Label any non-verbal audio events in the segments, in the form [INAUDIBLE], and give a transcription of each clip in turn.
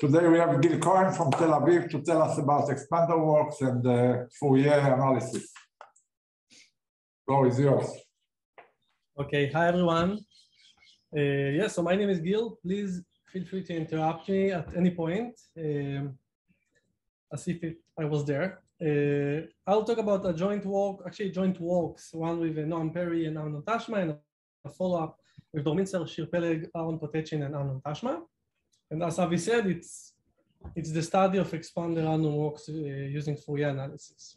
Today we have Gil Cohen from Tel Aviv to tell us about expander works and uh, Fourier analysis. Floor is yours. Okay, hi everyone. Uh, yeah, so my name is Gil. Please feel free to interrupt me at any point, um, as if it, I was there. Uh, I'll talk about a joint walk, actually joint walks, one with uh, Noam Peri and Amnon Ta-Shma, and a follow-up with Dor Minzer, Shir Peleg, Aaron Potechin, and Amnon Ta-Shma. And as Avi said, it's, it's the study of expander random walks uh, using Fourier analysis.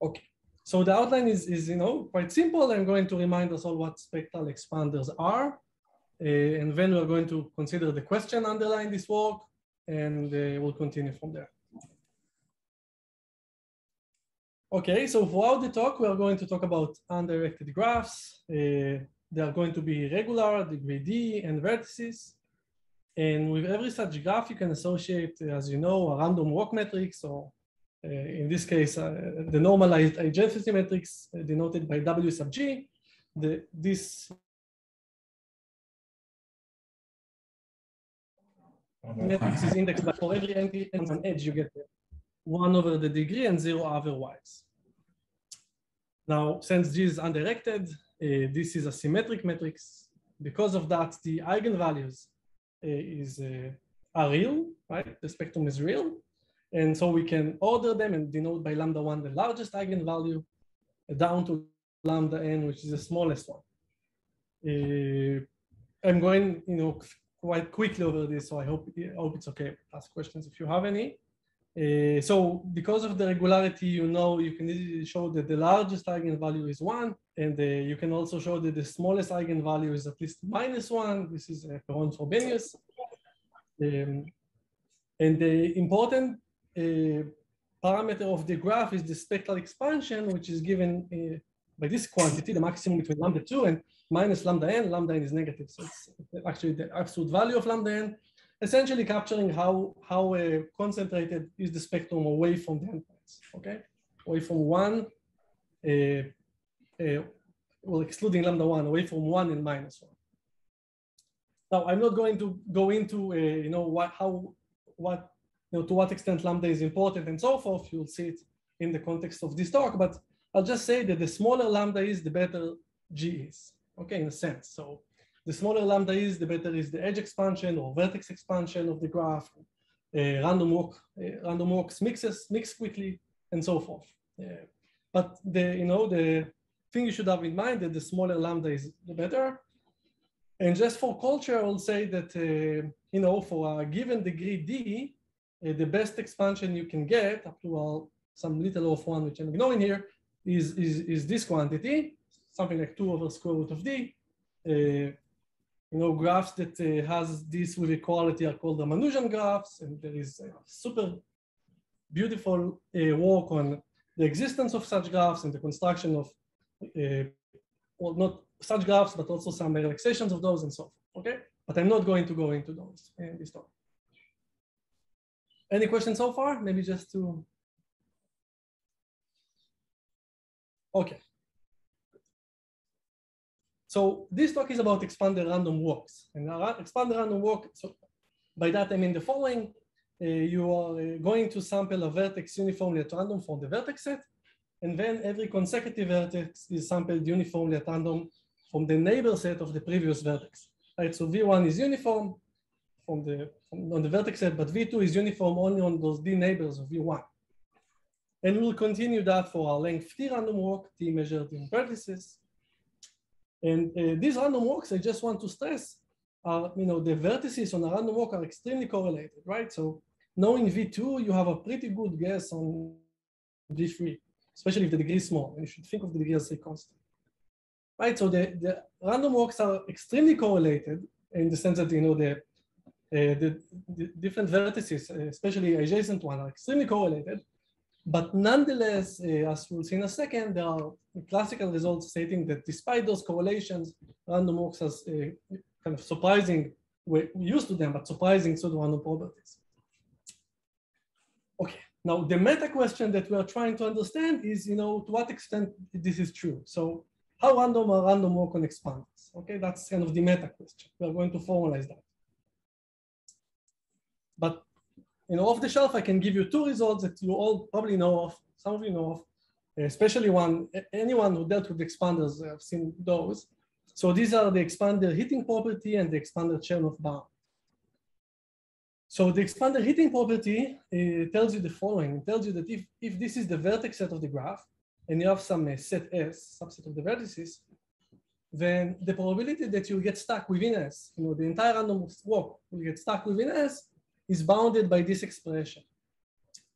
Okay, so the outline is, is you know, quite simple. I'm going to remind us all what spectral expanders are. Uh, and then we're going to consider the question underlying this work, and uh, we'll continue from there. Okay, so throughout the talk, we are going to talk about undirected graphs. Uh, they are going to be regular, degree D, and vertices. And with every such graph, you can associate, as you know, a random walk matrix, or uh, in this case, uh, the normalized identity matrix uh, denoted by W sub G. The, this matrix is indexed by for every entity and an edge, you get one over the degree and zero otherwise. Now, since G is undirected, uh, this is a symmetric matrix. Because of that, the eigenvalues uh, is uh, are real, right? The spectrum is real. And so we can order them and denote by lambda one the largest eigenvalue down to lambda n, which is the smallest one. Uh, I'm going, you know, quite quickly over this, so I hope, I hope it's okay. Ask questions if you have any. Uh, so because of the regularity, you know, you can easily show that the largest eigenvalue is one, and uh, you can also show that the smallest eigenvalue is at least minus one. This is uh, Perron-Frobenius. Um, and the important uh, parameter of the graph is the spectral expansion, which is given uh, by this quantity, the maximum between lambda 2 and minus lambda n. Lambda n is negative, so it's actually the absolute value of lambda n essentially capturing how, how uh, concentrated is the spectrum away from the endpoints, okay? Away from one, uh, well, excluding lambda one, away from one and minus one. Now, I'm not going to go into, uh, you know, what, how, what, you know, to what extent lambda is important and so forth. You'll see it in the context of this talk, but I'll just say that the smaller lambda is, the better G is, okay, in a sense. So the smaller lambda is, the better is the edge expansion or vertex expansion of the graph. Uh, random walk, uh, random walks mixes mix quickly, and so forth. Uh, but the you know the thing you should have in mind that the smaller lambda is the better. And just for culture, I will say that uh, you know for a given degree d, uh, the best expansion you can get up to uh, some little of one, which I'm ignoring here, is is is this quantity, something like two over square root of d you know, graphs that uh, has this with equality are called Ramanujan graphs, and there is a super beautiful uh, work on the existence of such graphs and the construction of, uh, well, not such graphs, but also some relaxations of those and so forth, okay? But I'm not going to go into those in this talk. Any questions so far? Maybe just to, okay. So this talk is about expanded random walks. And expanded random walk, so by that I mean the following. Uh, you are uh, going to sample a vertex uniformly at random from the vertex set, and then every consecutive vertex is sampled uniformly at random from the neighbor set of the previous vertex. Right, so V1 is uniform from the from, on the vertex set, but V2 is uniform only on those D neighbors of V1. And we'll continue that for our length T random walk, T measured in vertices, and uh, these random walks, I just want to stress, are, you know, the vertices on a random walk are extremely correlated, right? So knowing V2, you have a pretty good guess on V3, especially if the degree is small. And you should think of the degree as a constant. Right, so the, the random walks are extremely correlated in the sense that, you know, the, uh, the, the different vertices, especially adjacent one, are extremely correlated. But nonetheless, uh, as we'll see in a second, there are classical results stating that despite those correlations, random walks has uh, kind of surprising, we're used to them, but surprising pseudo-random properties. Okay, now the meta question that we are trying to understand is, you know, to what extent this is true. So how random are random walk on expanders? Okay, that's kind of the meta question. We are going to formalize that. but you know, off the shelf, I can give you two results that you all probably know of, some of you know of, especially one, anyone who dealt with expanders have seen those. So these are the expander hitting property and the expander Chernoff bound. So the expander hitting property uh, tells you the following. It tells you that if, if this is the vertex set of the graph, and you have some uh, set S, subset of the vertices, then the probability that you get stuck within S, you know, the entire random walk will get stuck within S is bounded by this expression,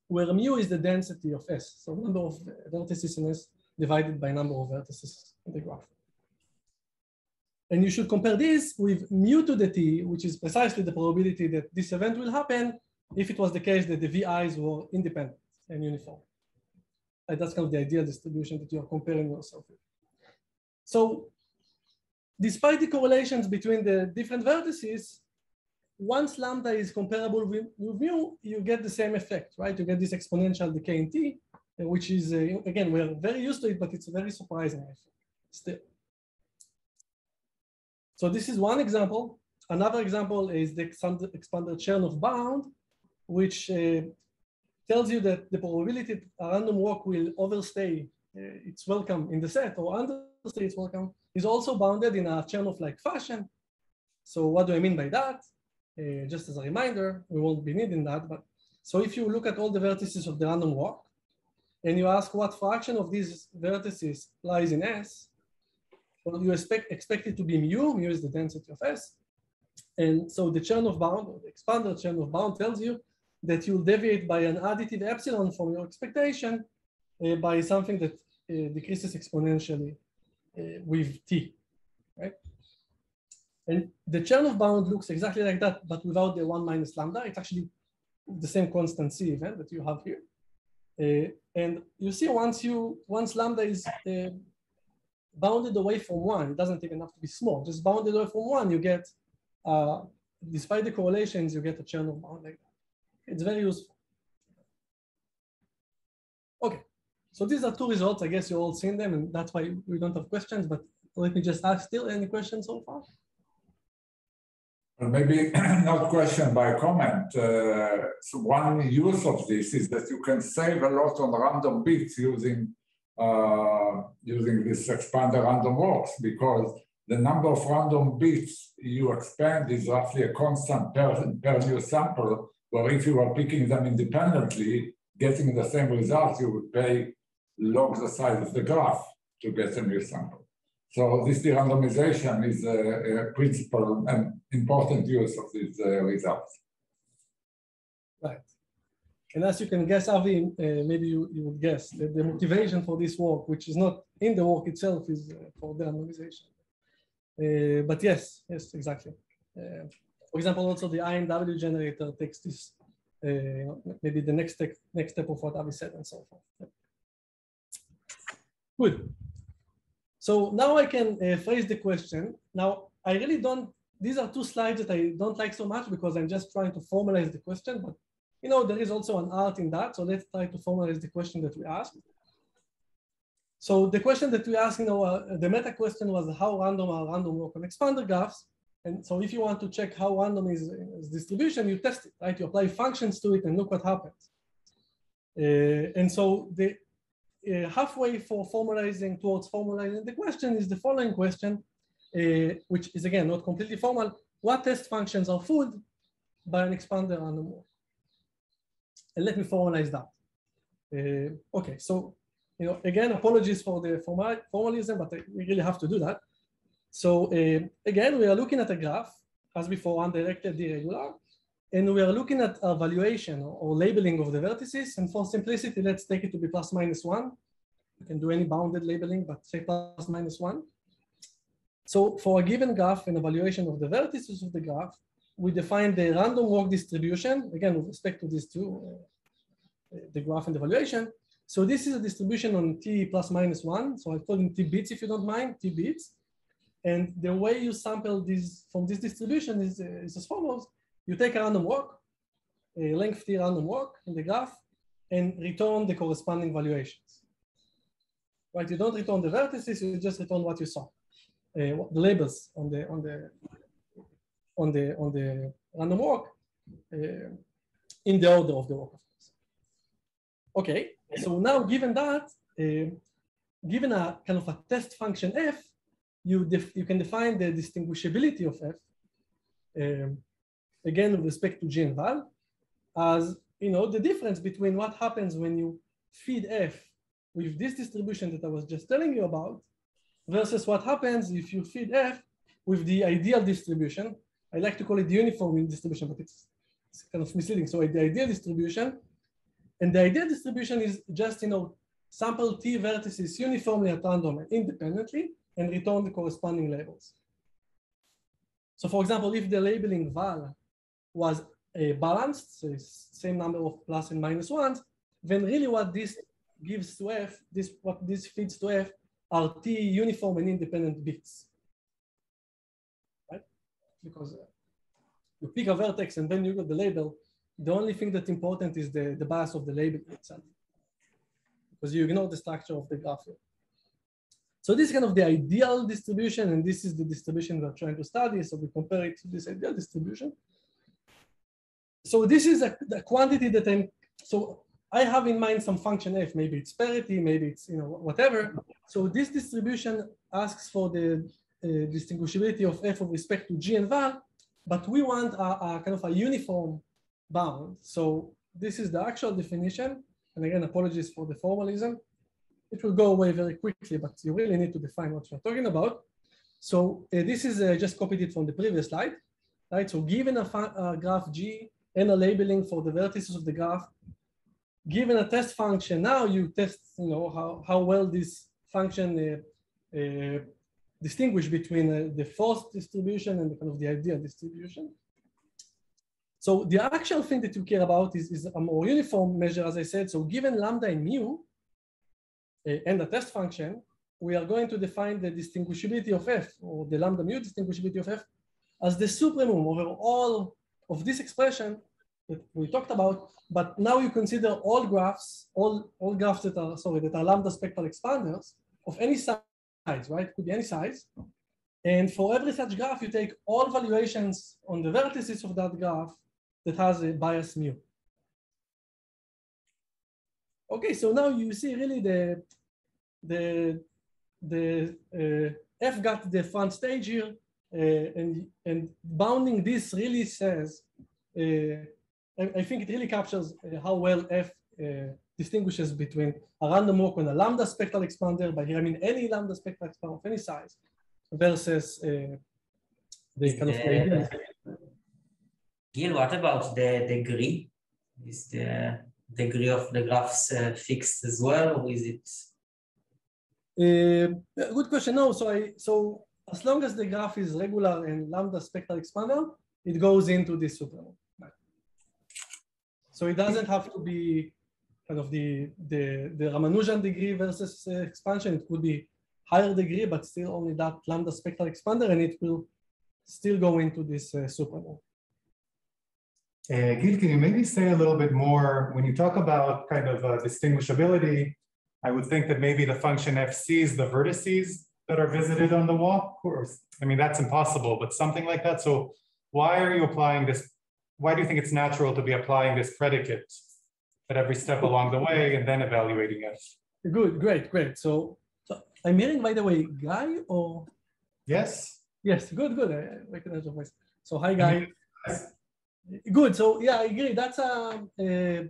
where mu is the density of S, so number of vertices in S divided by number of vertices in the graph. And you should compare this with mu to the t, which is precisely the probability that this event will happen if it was the case that the VIs were independent and uniform. And that's kind of the ideal distribution that you are comparing yourself with. So despite the correlations between the different vertices, once lambda is comparable with, with mu, you get the same effect, right? You get this exponential decay in t, uh, which is, uh, again, we're very used to it, but it's a very surprising still. So this is one example. Another example is the expander Chernoff bound, which uh, tells you that the probability a random walk will overstay uh, its welcome in the set or understay its welcome is also bounded in a Chernoff-like fashion. So what do I mean by that? Uh, just as a reminder, we won't be needing that, but so if you look at all the vertices of the random walk, and you ask what fraction of these vertices lies in S, well, you expect, expect it to be mu, mu is the density of S, and so the Chernoff bound, or the expander Chernoff bound tells you that you'll deviate by an additive epsilon from your expectation uh, by something that uh, decreases exponentially uh, with t, right? And the Chernoff bound looks exactly like that, but without the one minus lambda. It's actually the same constant C event that you have here. Uh, and you see once you once lambda is uh, bounded away from one, it doesn't even have to be small, just bounded away from one, you get, uh, despite the correlations, you get a Chernoff bound like that. It's very useful. Okay, so these are two results. I guess you all seen them, and that's why we don't have questions. But let me just ask still any questions so far? Maybe [CLEARS THROAT] not question by comment. Uh, so one use of this is that you can save a lot on random bits using uh, using this expander random walks because the number of random bits you expand is roughly a constant per, per new sample, where if you are picking them independently, getting the same results, you would pay log the size of the graph to get a new sample. So this de-randomization is a, a, principal and important use of these uh, results. Right. And as you can guess, Avi, uh, maybe you, you would guess that the motivation for this work, which is not in the work itself, is uh, for de-randomization. Uh, but yes, yes, exactly. Uh, for example, also the INW generator takes this, uh, maybe the next, step, next step of what Avi said and so forth. Good. So now I can uh, phrase the question. Now, I really don't, these are two slides that I don't like so much because I'm just trying to formalize the question, but you know, there is also an art in that. So let's try to formalize the question that we asked. So the question that we asked, you know, uh, the meta question was how random are random walk on expander graphs? And so if you want to check how random is, is distribution, you test it, right? You apply functions to it and look what happens. Uh, and so the uh, halfway for formalizing towards formalizing the question is the following question, uh, which is again not completely formal. What test functions are fooled by an expander random walk? And let me formalize that. Uh, okay, so you know again, apologies for the formal formalism, but we really have to do that. So uh, again, we are looking at a graph as before, undirected irregular, and we are looking at a valuation or labeling of the vertices. And for simplicity, let's take it to be plus minus one. You can do any bounded labeling, but say plus minus one. So for a given graph and evaluation of the vertices of the graph, we define the random walk distribution, again, with respect to these two, uh, the graph and the evaluation. So this is a distribution on t plus minus one. So I call them t bits if you don't mind, t bits. And the way you sample this from this distribution is, uh, is as follows. You take a random walk, a lengthy random walk in the graph, and return the corresponding valuations. Right? You don't return the vertices, you just return what you saw, uh, the labels on the on the on the on the random walk. Uh, in the order of the walk. Okay, so now given that, uh, given a kind of a test function f, you, you can define the distinguishability of f, um, again with respect to g and val, as you know the difference between what happens when you feed f with this distribution that I was just telling you about versus what happens if you feed f with the ideal distribution. I like to call it the uniform distribution, but it's, it's kind of misleading. So the ideal distribution, and the ideal distribution is just, you know, sample t vertices uniformly at random and independently and return the corresponding labels. So for example, if the labeling val was uh, balanced, so same number of plus and minus ones, then really what this gives to f, this what this feeds to f are t uniform and independent bits. Right? Because uh, you pick a vertex and then you get the label, the only thing that's important is the, the bias of the label itself. Because you ignore the structure of the graph here. So this is kind of the ideal distribution, and this is the distribution we're trying to study. So we compare it to this ideal distribution. So this is a, the quantity that I'm, so I have in mind some function f, maybe it's parity, maybe it's, you know, whatever. So this distribution asks for the uh, distinguishability of f with respect to g and val, but we want a, a, kind of a uniform bound. So this is the actual definition. And again, apologies for the formalism. It will go away very quickly, but you really need to define what you're talking about. So uh, this is uh, just copied it from the previous slide, right? So given a, a graph G and a labeling for the vertices of the graph, given a test function, now you test, you know, how, how well this function uh, uh, distinguish between uh, the forced distribution and the kind of the ideal distribution. So the actual thing that you care about is, is a more uniform measure, as I said. So given lambda and mu uh, and the test function, we are going to define the distinguishability of f, or the lambda mu distinguishability of f, as the supremum over all of this expression that we talked about. But now you consider all graphs, all, all graphs that are, sorry, that are lambda spectral expanders of any size, right? Could be any size. And for every such graph, you take all valuations on the vertices of that graph that has a bias mu. Okay, so now you see really the the the uh, f got the front stage here, and and bounding this really says, uh, I, I, think it really captures uh, how well f uh, distinguishes between a random walk on a lambda spectral expander. By here I mean any lambda spectral expander of any size versus uh, the kind of Gil, what about the degree? Is the degree of the graphs uh, fixed as well, or is it? Uh, good question. No, so I so as long as the graph is regular and lambda spectral expander, it goes into this. Right. So it doesn't have to be kind of the the the Ramanujan degree versus uh, expansion. It could be higher degree, but still only that lambda spectral expander, and it will still go into this uh, supremum. Uh, Gil, can you maybe say a little bit more when you talk about kind of uh, distinguishability? I would think that maybe the function f sees the vertices that are visited on the walk. course. I mean, that's impossible, but something like that. So why are you applying this? Why do you think it's natural to be applying this predicate at every step along the way and then evaluating it? Good, great, great. So, so I'm hearing, by the way, Guy or? Yes. Yes, good, good. I recognize your voice. So hi, Guy. Good. So yeah, I agree. That's um, uh,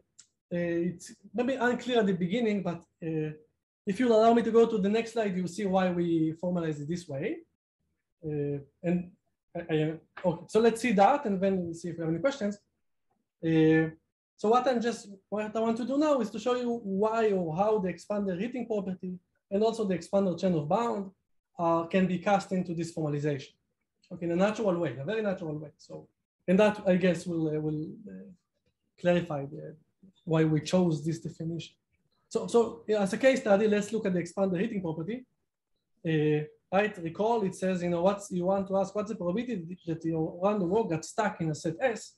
uh, it's maybe unclear at the beginning, but uh, if you'll allow me to go to the next slide, you'll see why we formalize it this way. Uh, and okay, so let's see that, and then we'll see if we have any questions. Uh, so what I'm just what I want to do now is to show you why or how the expander hitting property and also the expander Chernoff bound uh, can be cast into this formalization. Okay, in a natural way, a very natural way. So and that, I guess, will, uh, will uh, clarify the, why we chose this definition. So, so as a case study, let's look at the expander hitting property. Uh, right, recall it says, you know, what's you want to ask, what's the probability that your random walk got stuck in a set S?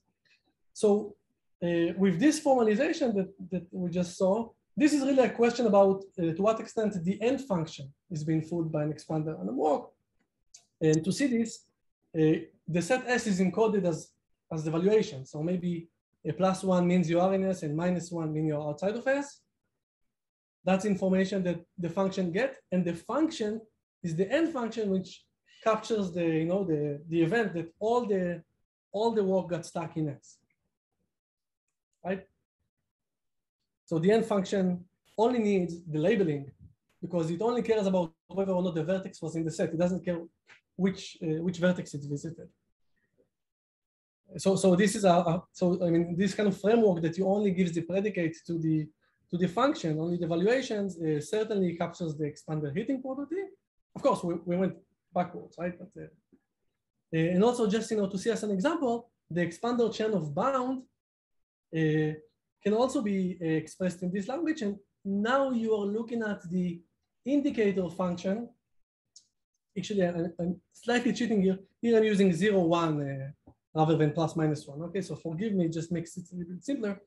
So uh, with this formalization that, that we just saw, this is really a question about uh, to what extent the AND function is being fooled by an expander random walk. And to see this, uh, the set S is encoded as, as the valuation. So maybe a plus one means you are in S and minus one means you're outside of S. That's information that the function get, and the function is the AND function which captures the you know the the event that all the all the work got stuck in S. Right. So the end function only needs the labeling because it only cares about whether or not the vertex was in the set. It doesn't care which uh, which vertex it visited. So so this is a, a so I mean this kind of framework that you only gives the predicate to the to the function, only the valuations uh, certainly captures the expander hitting property. Of course, we, we went backwards, right? But, uh, uh, and also just you know to see as an example, the expander Chernoff bound uh, can also be uh, expressed in this language. And now you are looking at the indicator function. Actually, I'm, I'm slightly cheating here. Here I'm using zero one rather than plus minus one. Okay, so forgive me, just makes it a little bit simpler.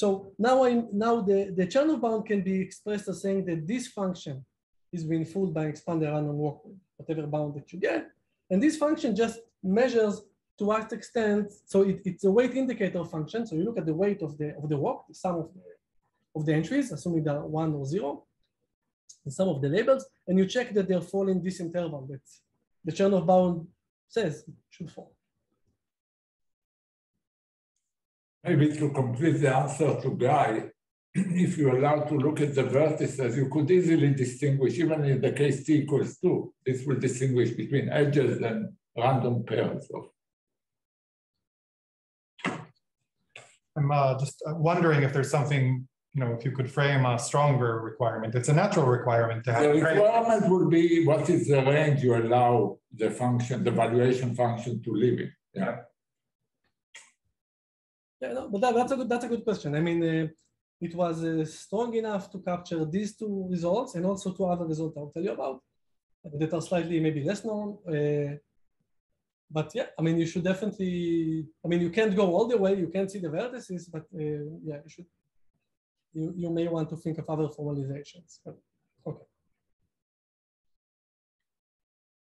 So now I'm now the, the Chernoff bound can be expressed as saying that this function is being fooled by expander random walk whatever bound that you get. And this function just measures to what extent, so it, it's a weight indicator function. So you look at the weight of the of the walk, the sum of the of the entries, assuming they're one or zero, and some of the labels, and you check that they're falling this interval that the Chernoff bound says should fall. Maybe to complete the answer to Guy, [CLEARS THROAT] if you're allowed to look at the vertices, you could easily distinguish, even in the case t equals 2, this will distinguish between edges and random pairs of. I'm uh, just uh, wondering if there's something, you know, if you could frame a stronger requirement. It's a natural requirement to have. The requirement would be what is the range you allow the function, the valuation function to live in. Yeah. Yeah, no, but that, that's a good that's a good question. I mean, uh, it was uh, strong enough to capture these two results and also two other results I'll tell you about that are slightly maybe less known. Uh, but yeah, I mean, you should definitely. I mean, you can't go all the way. You can't see the vertices, but uh, yeah, you should. You you may want to think of other formalizations. But, okay.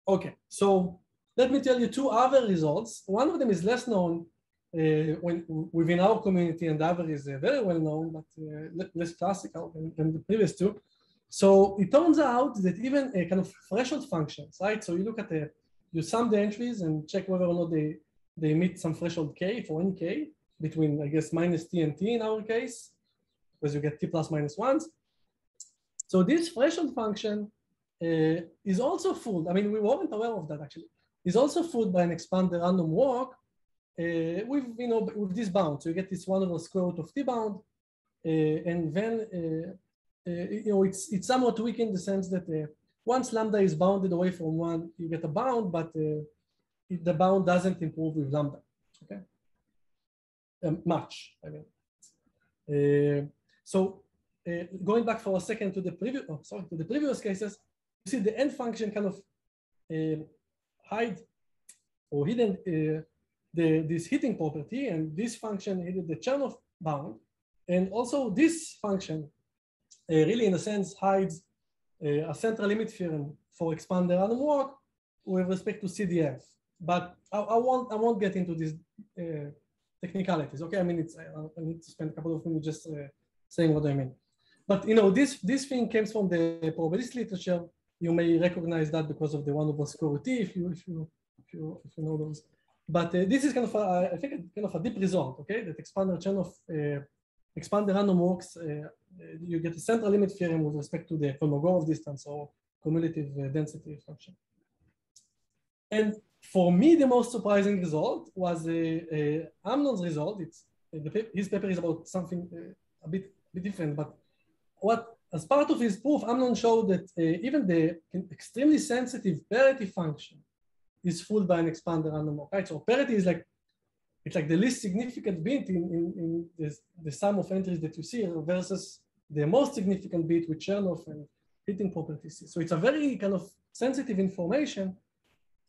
Okay, so let me tell you two other results. One of them is less known uh, when, within our community and is uh, very well known, but uh, less classical than, than, the previous two. So it turns out that even a kind of threshold functions, right? So you look at the, you sum the entries and check whether or not they, they meet some threshold k for any k between, I guess, minus t and t in our case, because you get t plus minus ones. So this threshold function is also fooled. I mean, we weren't aware of that actually. Is also fooled by an expanded random walk uh, with you know with this bound. So you get this one over square root of t bound, uh, and then uh, you know it's it's somewhat weak in the sense that once lambda is bounded away from one, you get a bound, but it, the bound doesn't improve with lambda. Okay, um, much. I mean, so going back for a second to the previous, oh, sorry, to the previous cases, you see the AND function kind of uh, hide or hidden uh, the, this hitting property and this function hit the Chernoff bound. And also this function uh, really in a sense hides uh, a central limit theorem for expander random walk with respect to CDF. But I, I won't I won't get into these uh, technicalities. Okay, I mean it's I, I, need to spend a couple of minutes just uh, saying what I mean. But you know this this thing comes from the probabilistic literature. You may recognize that because of the one over t if you if you if you if you know those. But uh, this is kind of, a, I think, kind of a deep result, okay? That expand expander chain of uh, expander random walks, uh, you get a central limit theorem with respect to the Kolmogorov distance or cumulative uh, density function. And for me, the most surprising result was uh, uh, Amnon's result. It's the, his paper is about something a bit, a bit different, but what as part of his proof, Amnon showed that even the extremely sensitive parity function is fooled by an expander random walk, right? So parity is like, it's like the least significant bit in, in, in this, the sum of entries that you see versus the most significant bit with Chernoff and hitting properties. So it's a very kind of sensitive information.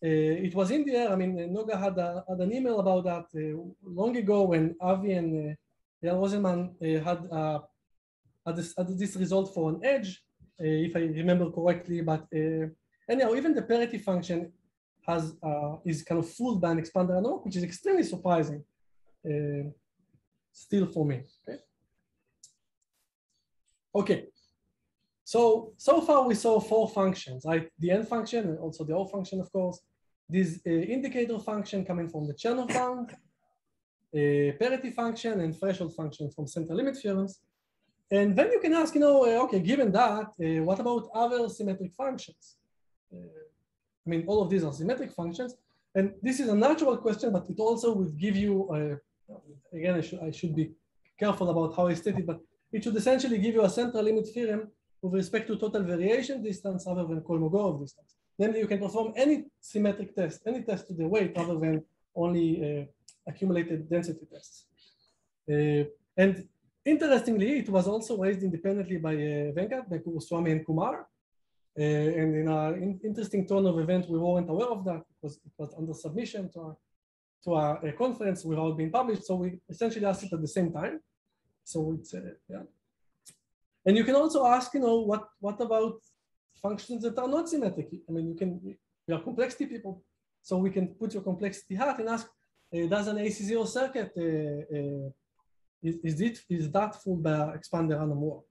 Uh, it was in the air. I mean, Noga had, a, had an email about that uh, long ago when Avi and uh, Eyal Rozenman uh, had, uh, had, this, had this result for an edge, uh, if I remember correctly. But uh, anyhow, even the parity function has uh, is kind of fooled by an expander random walk, which is extremely surprising. Uh, still for me. Okay. Okay. So so far we saw four functions, right? The n function and also the O function, of course. This uh, indicator function coming from the Chernoff bound, a parity function and threshold function from central limit theorems. And then you can ask, you know, uh, okay, given that, uh, what about other symmetric functions? I mean, all of these are symmetric functions. And this is a natural question, but it also would give you, uh, again, I should, I should be careful about how I state it, but it should essentially give you a central limit theorem with respect to total variation distance other than Kolmogorov distance. Namely, you can perform any symmetric test, any test to the weight other than only uh, accumulated density tests. Uh, and interestingly, it was also raised independently by uh, Venkat, by Guruswami and Kumar. Uh, and in an interesting turn of event, we weren't aware of that because it was under submission to, a, to a, a, conference without being published. So we essentially asked it at the same time. So it's, uh, yeah. And you can also ask, you know, what, what about functions that are not symmetric? I mean, you can, we are complexity people. So we can put your complexity hat and ask, uh, does an AC0 circuit, uh, uh, is, is, it, is that full by expander random walk?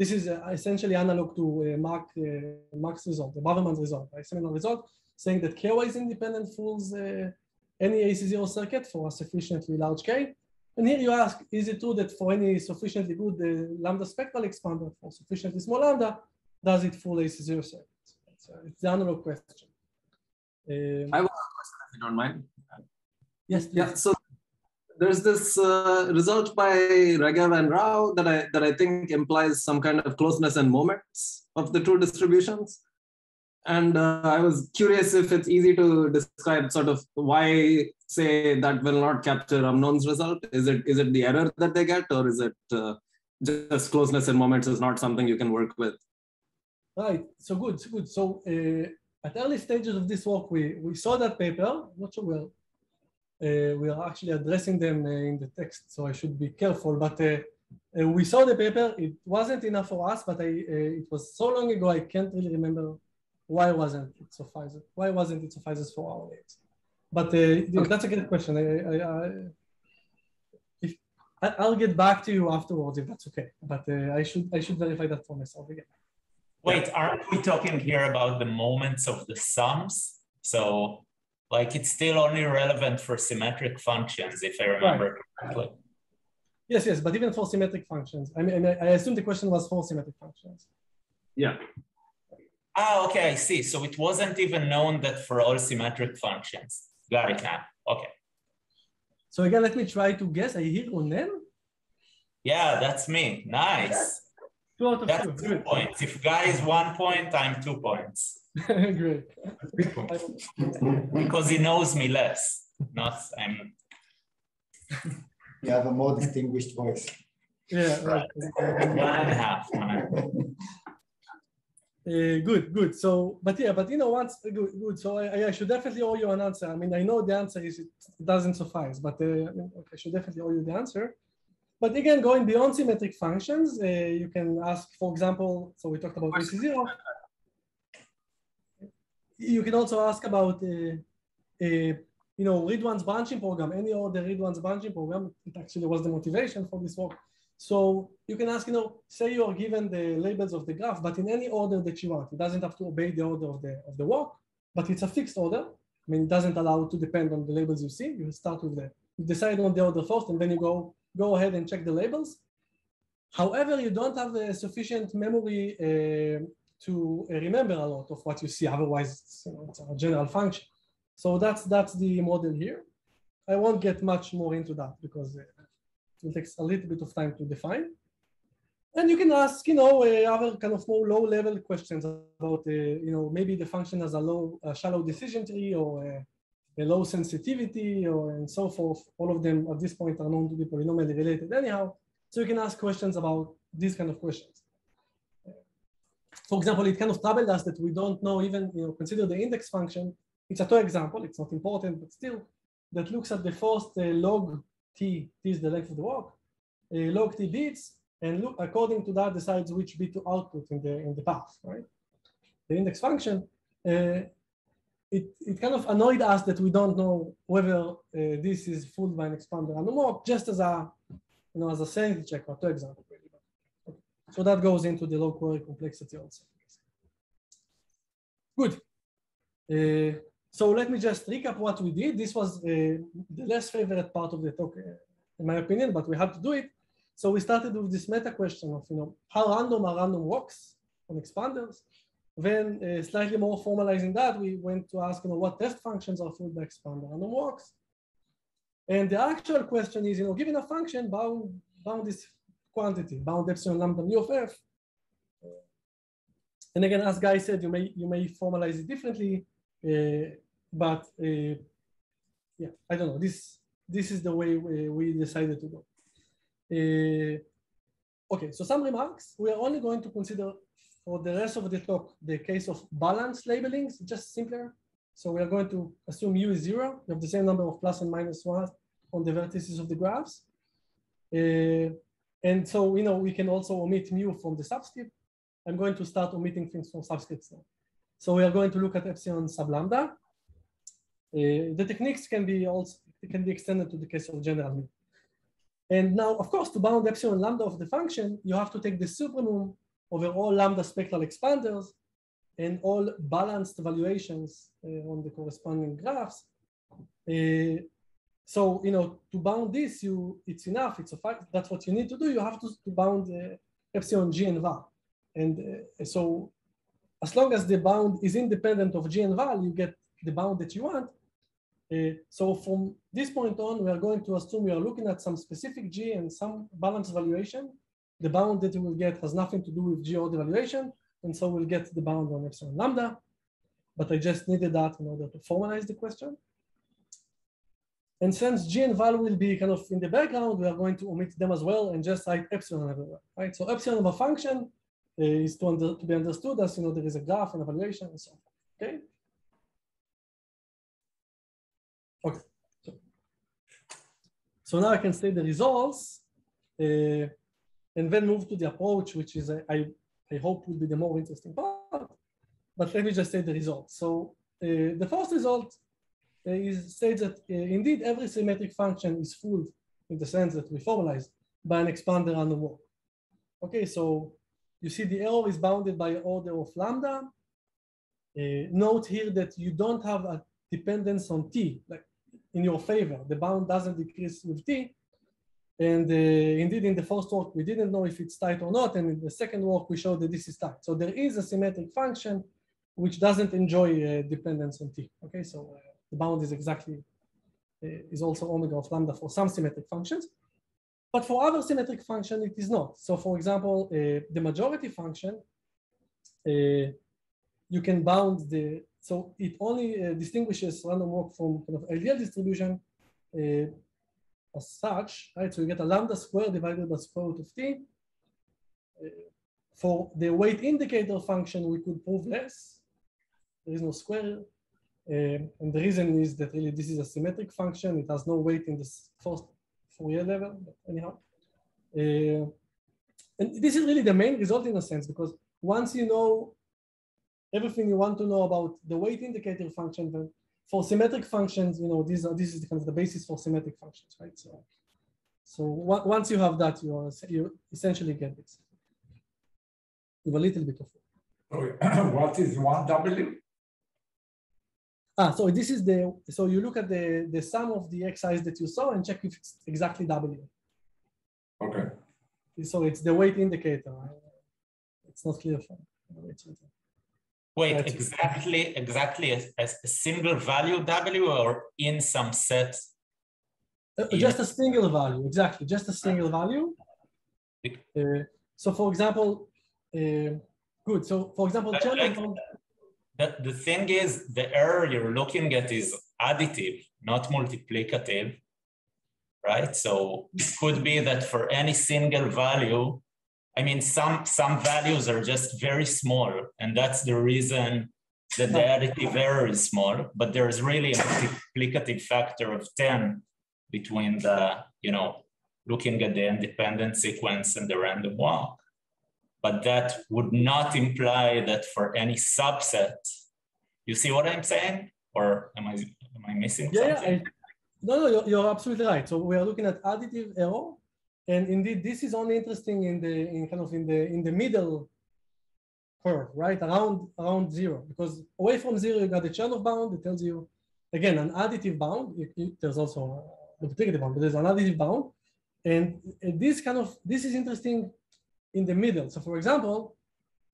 This is uh, essentially analog to uh, Mark, uh, Mark's result, the Braverman's result, right? Seminal result, saying that Ky is independent fools any AC0 circuit for a sufficiently large K. And here you ask, is it true that for any sufficiently good uh, lambda spectral expander for sufficiently small lambda, does it fool AC0 circuit? It's, uh, it's the analog question. Um, I have a question if you don't mind. Yes, please. Yeah, so there's this uh, result by Regev and Rao that I that I think implies some kind of closeness and moments of the two distributions. And uh, I was curious if it's easy to describe sort of why say that will not capture Ramnon's result. Is it is it the error that they get, or is it uh, just closeness and moments is not something you can work with? Right. So good. So good. So uh, at early stages of this work, we we saw that paper. Not sure well Uh, we are actually addressing them uh, in the text, so I should be careful. But uh, uh we saw the paper. It wasn't enough for us, but I, uh, it was so long ago, I can't really remember why wasn't it suffices. Why wasn't it suffices for our needs? But okay. that's a good question. I, I, I, if, I'll get back to you afterwards if that's okay. But I should I should verify that for myself again. Wait, aren't we talking here about the moments of the sums? So like it's still only relevant for symmetric functions, if I remember right. correctly. Yes, yes, but even for symmetric functions. I mean, I assume the question was for symmetric functions. Yeah. Ah, okay, I see. So it wasn't even known that for all symmetric functions. Got it now. Okay. So again, let me try to guess. I hear Ronen? Yeah, that's me. Nice. Two out of that's two. two points. If guy is one point, I'm two points. [LAUGHS] Great. because he knows me less. Not I'm. You have a more distinguished voice. Yeah, right. One and a half. Uh, good, good. So, but yeah, but you know, once good, good. So I, I should definitely owe you an answer. I mean, I know the answer is it doesn't suffice, but uh, I, mean, okay, I should definitely owe you the answer. But again, going beyond symmetric functions, uh, you can ask, for example, so we talked about AC0 you can also ask about, uh, uh, you know, read-once branching program, any other read-once branching program. It actually was the motivation for this work. So you can ask, you know, say you are given the labels of the graph, but in any order that you want. It doesn't have to obey the order of the, of the walk, but it's a fixed order. I mean, it doesn't allow to depend on the labels you see. You start with the, you decide on the order first, and then you go, go ahead and check the labels. However, you don't have a sufficient memory uh, to remember a lot of what you see. Otherwise, it's, you know, it's a general function. So that's that's the model here. I won't get much more into that because it takes a little bit of time to define. And you can ask, you know, uh, other kind of more low-level questions about, uh, you know, maybe the function has a low, a shallow decision tree or a, a low sensitivity or and so forth. All of them at this point are known to be polynomially related anyhow. So you can ask questions about these kind of questions for example, it kind of troubled us that we don't know even, you know, consider the index function. It's a two example, it's not important, but still, that looks at the first uh, log t, t is the length of the walk, uh, log t bits, and look according to that decides which bit to output in the in the path, right? The index function. Uh, it, it kind of annoyed us that we don't know whether uh, this is fooled by an expander random walk, just as a you know, as a sanity check or two example. So that goes into the low complexity also. Good. Uh, so let me just recap what we did. This was uh, the less favorite part of the talk, uh, in my opinion, but we had to do it. So we started with this meta question of, you know, how random are random walks on expanders? Then uh, slightly more formalizing that, we went to ask, you know, what test functions are filled by expander random walks? And the actual question is, you know, given a function, bound, bound this quantity, bound epsilon lambda mu of f. And again, as Guy said, you may you may formalize it differently, uh, but uh, yeah, I don't know. This this is the way we, we decided to go. Uh, okay, so some remarks. We are only going to consider for the rest of the talk the case of balanced labelings, just simpler. So we are going to assume u is zero. We have the same number of plus and minus one on the vertices of the graphs. Uh, and so, you know, we can also omit mu from the subscript. I'm going to start omitting things from subscripts now. So we are going to look at epsilon sub lambda. Uh, the techniques can be also can be extended to the case of general mu. And now, of course, to bound epsilon lambda of the function, you have to take the supremum over all lambda spectral expanders and all balanced valuations uh, on the corresponding graphs. Uh, so, you know, to bound this, you it's enough. It's a fact. That's what you need to do. You have to, to bound uh, epsilon g and val. And uh, so as long as the bound is independent of g and val, you get the bound that you want. Uh, so from this point on, we are going to assume we are looking at some specific g and some balance valuation. The bound that you will get has nothing to do with g or the valuation, and so we'll get the bound on epsilon lambda. But I just needed that in order to formalize the question. And since G and val will be kind of in the background, we are going to omit them as well and just write epsilon everywhere, right? So epsilon of a function uh, is to, under, to be understood as, you know, there is a graph and evaluation and so on, okay? Okay, so, now I can say the results uh, and then move to the approach, which is, uh, I, I hope will be the more interesting part, but let me just say the results. So uh, the first result uh, is states that uh, indeed every symmetric function is full in the sense that we formalize by an expander on the walk. Okay, so you see the error is bounded by order of lambda. Uh, note here that you don't have a dependence on t, like in your favor. The bound doesn't decrease with t. And uh, indeed, in the first work, we didn't know if it's tight or not. And in the second work, we showed that this is tight. So there is a symmetric function which doesn't enjoy uh, dependence on t. Okay, so uh, the bound is exactly, uh, is also omega of lambda for some symmetric functions. But for other symmetric function, it is not. So for example, uh, the majority function, uh, you can bound the, so it only uh, distinguishes random walk from kind of ideal distribution uh, as such, right? So you get a lambda square divided by square root of t. Uh, for the weight indicator function, we could prove less. There is no square. Uh, and the reason is that really this is a symmetric function. It has no weight in this first Fourier level, but anyhow. Uh, and this is really the main result in a sense, because once you know everything you want to know about the weight indicator function, then for symmetric functions, you know, these are, this is kind of the basis for symmetric functions, right? So, so once you have that, you, are, you essentially get this. With a little bit of it. [COUGHS] what is 1W? Ah, so this is the, so you look at the, the sum of the xi's that you saw and check if it's exactly W. Okay. So it's the weight indicator. It's not clear for me. Wait, That's exactly, it. exactly as, as a single value W or in some set? Uh, just a single value, exactly, just a single value. Uh, so for example, uh, good. So for example, like, the, the thing is, the error you're looking at is additive, not multiplicative, right? So it could be that for any single value, I mean, some, some values are just very small, and that's the reason that the [LAUGHS] additive error is small, but there's really a multiplicative factor of 10 between the, you know, looking at the independent sequence and the random walk but that would not imply that for any subset, you see what I'm saying? Or am I, am I missing yeah, something? Yeah, I, no, no, you're, you're absolutely right. So we are looking at additive error And indeed, this is only interesting in the in kind of in the in the middle curve, right? Around around zero, because away from zero you got the Chernoff bound. It tells you again an additive bound. It, it, there's also a multiplicative bound, but there's an additive bound, and this kind of this is interesting in the middle. So, for example,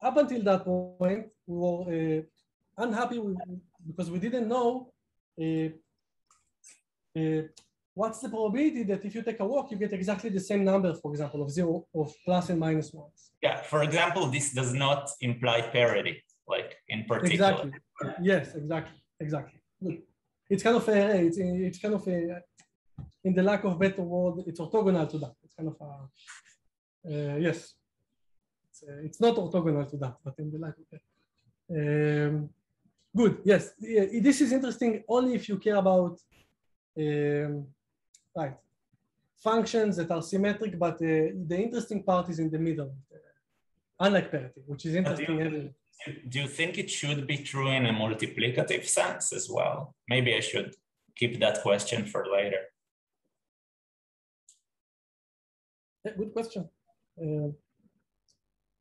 up until that point, we were uh, unhappy with, because we didn't know uh, uh, what's the probability that if you take a walk, you get exactly the same number, for example, of zero, of plus and minus ones. Yeah, for example, this does not imply parity, like in particular. Exactly. Yes, exactly, exactly. It's kind of a, it's, it's kind of a, in the lack of better word, it's orthogonal to that. It's kind of a, uh, yes. It's, uh, it's not orthogonal to that, but in the that. Um, good, yes. This is interesting only if you care about um, right functions that are symmetric, but uh, the interesting part is in the middle, uh, unlike parity, which is interesting. Do you, do you think it should be true in a multiplicative sense as well? Maybe I should keep that question for later. Yeah, good question. Uh,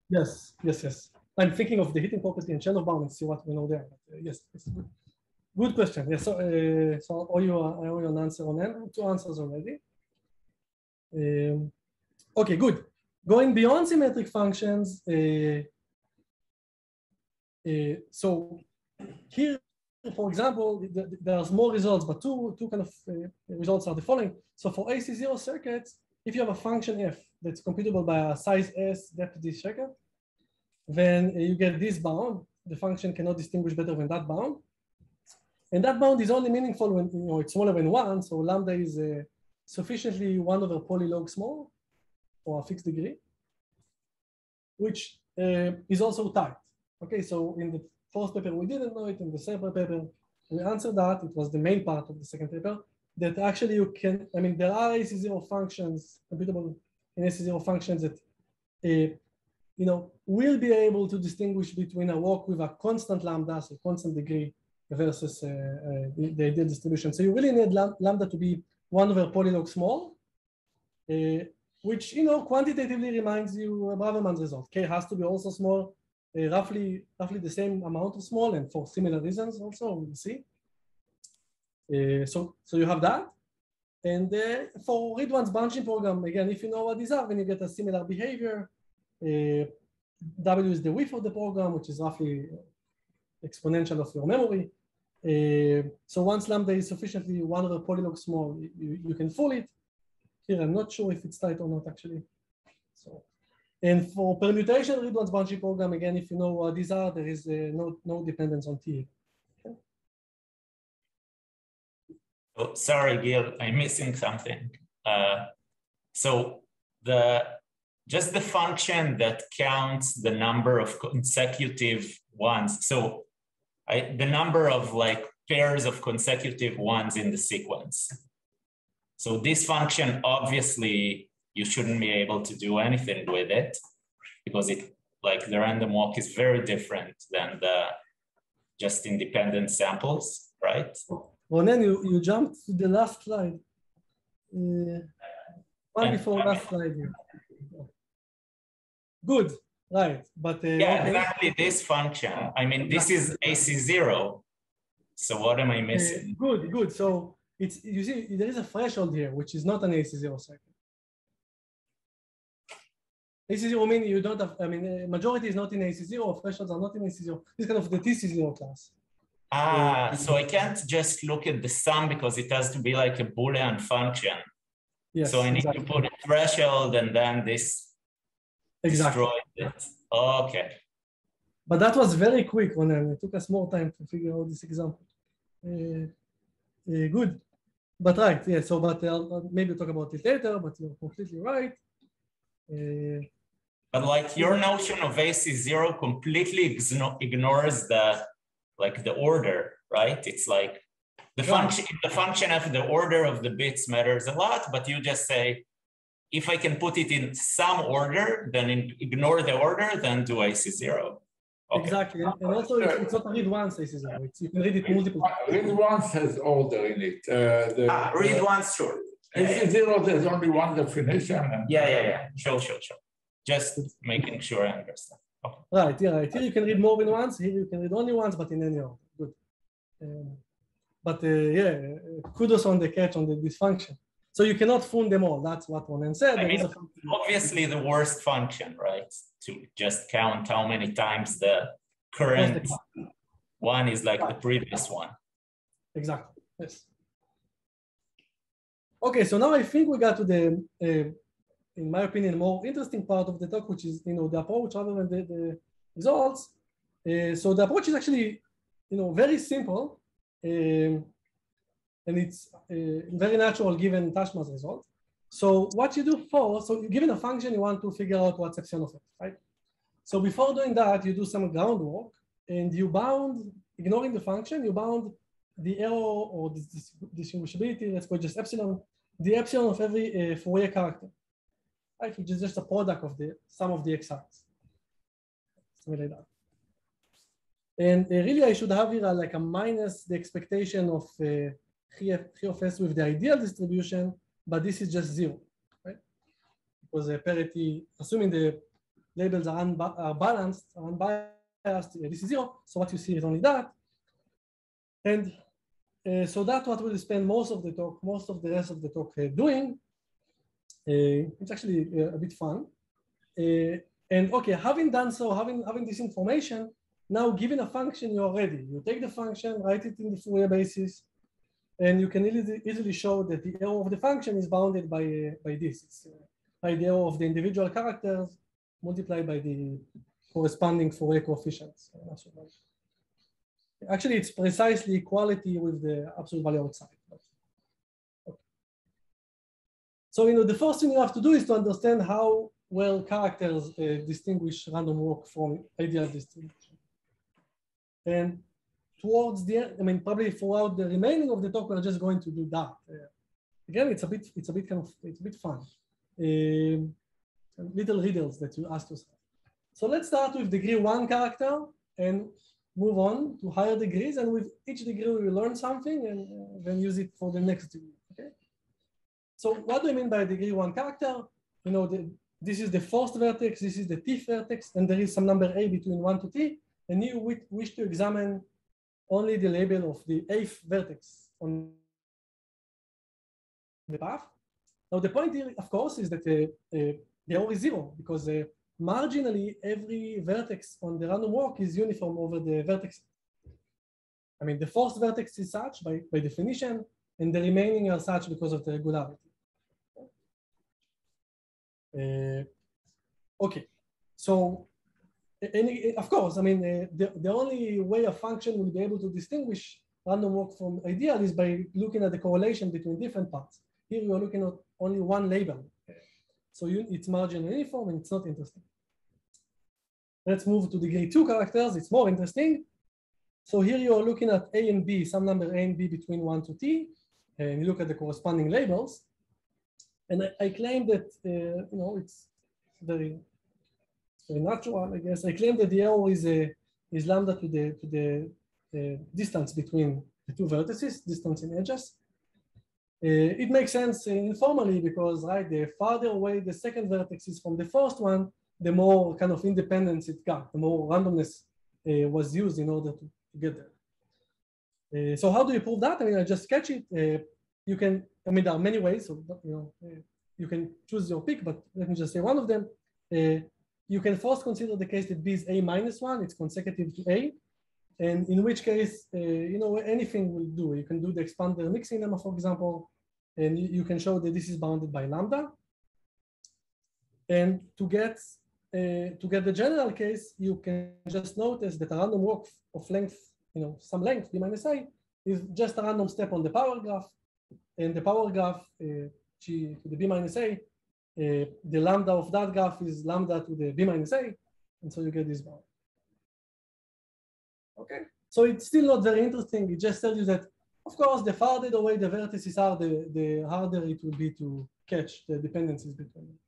yes, yes, yes. I'm thinking of the hitting property and Chernoff bound and see what we know there. But, uh, yes, yes. Good question. Yes, so, uh, so I owe you, I owe you an answer on two answers already. Um, okay, good. Going beyond symmetric functions, uh, uh, so here, for example, there's more results, but two, two kind of uh, results are the following. So for AC0 circuits, if you have a function f that's computable by a size s depth d circuit, then you get this bound. The function cannot distinguish better than that bound. And that bound is only meaningful when you know it's smaller than one, so lambda is uh, sufficiently one over polylog small for a fixed degree, which uh, is also tight. Okay, so in the first paper we didn't know it, in the second paper we answered that, it was the main part of the second paper, that actually you can, I mean, there are AC0 functions, computable in AC0 functions that, uh, you know, will be able to distinguish between a walk with a constant lambda, so constant degree, versus uh, uh, the, ideal distribution. So you really need lambda to be one over polylog small, uh, which you know quantitatively reminds you of Braverman's result. K has to be also small, roughly roughly the same amount of small, and for similar reasons also we'll see. So so you have that. And uh, for once branching program, again, if you know what these are, then you get a similar behavior. Uh, w is the width of the program, which is roughly exponential of your memory. Uh, so once lambda is sufficiently one over polylog small, you, you can fool it. Here, I'm not sure if it's tight or not actually. So, and for permutation read once branching program, again, if you know what these are, there is uh, no, no dependence on T. Oh, sorry, Gil, I'm missing something. Uh, so the just the function that counts the number of consecutive ones. So I, the number of like pairs of consecutive ones in the sequence. So this function, obviously, you shouldn't be able to do anything with it because it like the random walk is very different than the just independent samples, right? Well, then you, you jumped to the last slide. Uh, one before last slide. Here. Good. Right, but uh, yeah, okay. exactly this function. I mean, this is AC zero. So what am I uh, missing? Uh, good, good. So it's you see there is a threshold here, which is not an AC zero circuit. AC zero mean you don't have. I mean, majority is not in AC zero. Thresholds are not in AC zero. This kind of the TC zero class. Ah, uh, so I can't just look at the sum because it has to be like a Boolean function. Yes, so I need exactly. to put a threshold and then this exactly. it. Okay. But that was very quick, and It took us more time to figure out this example. Uh, uh, good. But right, yeah, so but I'll maybe talk about it later, but you're completely right. Uh, but like your notion of AC0 completely ignores the like the order, right? It's like the function the function of the order of the bits matters a lot, but you just say if I can put it in some order, then in, ignore the order, then do AC0. Okay. Exactly, and, also it's, it's, not read once AC0, it's, you can read it multiple Read once has order in it. Uh, the, ah, read once, sure. AC zero, there's only one definition. and- Yeah, yeah, yeah. Sure, sure, sure. Just making sure I understand. Right, yeah, right. Here you can read more than once, here you can read only once, but in any order. Good. Um, but uh, yeah, uh, kudos on the catch on the dysfunction. So you cannot fool them all. That's what Ronen said. I mean. Obviously, the worst function, right? To just count how many times the current one is like the previous one. Exactly. Yes. Okay, so now I think we got to the, uh, in my opinion, more interesting part of the talk, which is you know the approach rather than the, the results. Uh, so the approach is actually you know very simple, um, and it's uh, very natural given Ta-Shma's result. So what you do first, so given a function, you want to figure out what's epsilon of it, right? So before doing that, you do some groundwork, and you bound, ignoring the function, you bound the error or the distinguishability, let's call it just epsilon, the epsilon of every uh, Fourier character, Which is just a product of the sum of the xi's. Something like that. And uh, really, I should have here uh, like a minus the expectation of uh, of s with the ideal distribution, but this is just zero, right? Because uh, parity, assuming the labels are, unba- are balanced, are unbiased, this is zero. So what you see is only that. And uh, so that's what we'll spend most of the talk, most of the rest of the talk uh, doing. Uh, it's actually uh, a bit fun. Uh, and okay, having done so, having, having this information, now given a function, you're ready. You take the function, write it in the Fourier basis, and you can easily, easily show that the error of the function is bounded by, uh, by this. It's uh, by the error of the individual characters multiplied by the corresponding Fourier coefficients. Actually, it's precisely equality with the absolute value outside. So, you know, the first thing you have to do is to understand how well characters uh, distinguish random walk from ideal distribution. And towards the end, I mean, probably throughout the remaining of the talk, we're just going to do that. Uh, again, it's a bit, it's a bit kind of, it's a bit fun. Um, little riddles that you ask yourself. So let's start with degree one character and move on to higher degrees. And with each degree, we learn something and uh, then use it for the next degree. So what do I mean by degree one character? You know, the, this is the first vertex, this is the t vertex, and there is some number a between one to t, and you wish to examine only the label of the eighth vertex on the path. Now the point here, of course, is that uh, uh, the error is zero because uh, marginally every vertex on the random walk is uniform over the vertex. I mean, the first vertex is such by, by definition, and the remaining are such because of the regularity. Uh, okay, so any, of course, I mean, uh, the, the only way a function will be able to distinguish random walk from ideal is by looking at the correlation between different parts. Here you are looking at only one label. So you, it's marginally uniform and it's not interesting. Let's move to the degree two characters. It's more interesting. So here you are looking at A and B, some number A and B between one to T, and you look at the corresponding labels. And I, I claim that, uh, you know, it's very, very natural, I guess. I claim that the error is, a, is lambda to the, to the uh, distance between the two vertices, distance in edges. Uh, it makes sense informally because, right, the farther away the second vertex is from the first one, the more kind of independence it got, the more randomness uh, was used in order to, get there. Uh, so how do you prove that? I mean, I just sketch it. Uh, you can, I mean, there are many ways, so, you know, you can choose your pick, but let me just say one of them. Uh, you can first consider the case that B is A minus one, it's consecutive to A. And in which case, uh, you know, anything will do. You can do the expander mixing lemma, for example, and you, you can show that this is bounded by lambda. And to get uh, to get the general case, you can just notice that a random walk of length, you know, some length, b minus a, is just a random step on the power graph. And the power graph, uh, g to the b minus a, uh, the lambda of that graph is lambda to the b minus a, and so you get this bound. Okay, so it's still not very interesting. It just tells you that, of course, the farther away the vertices are, the, the harder it will be to catch the dependencies between them.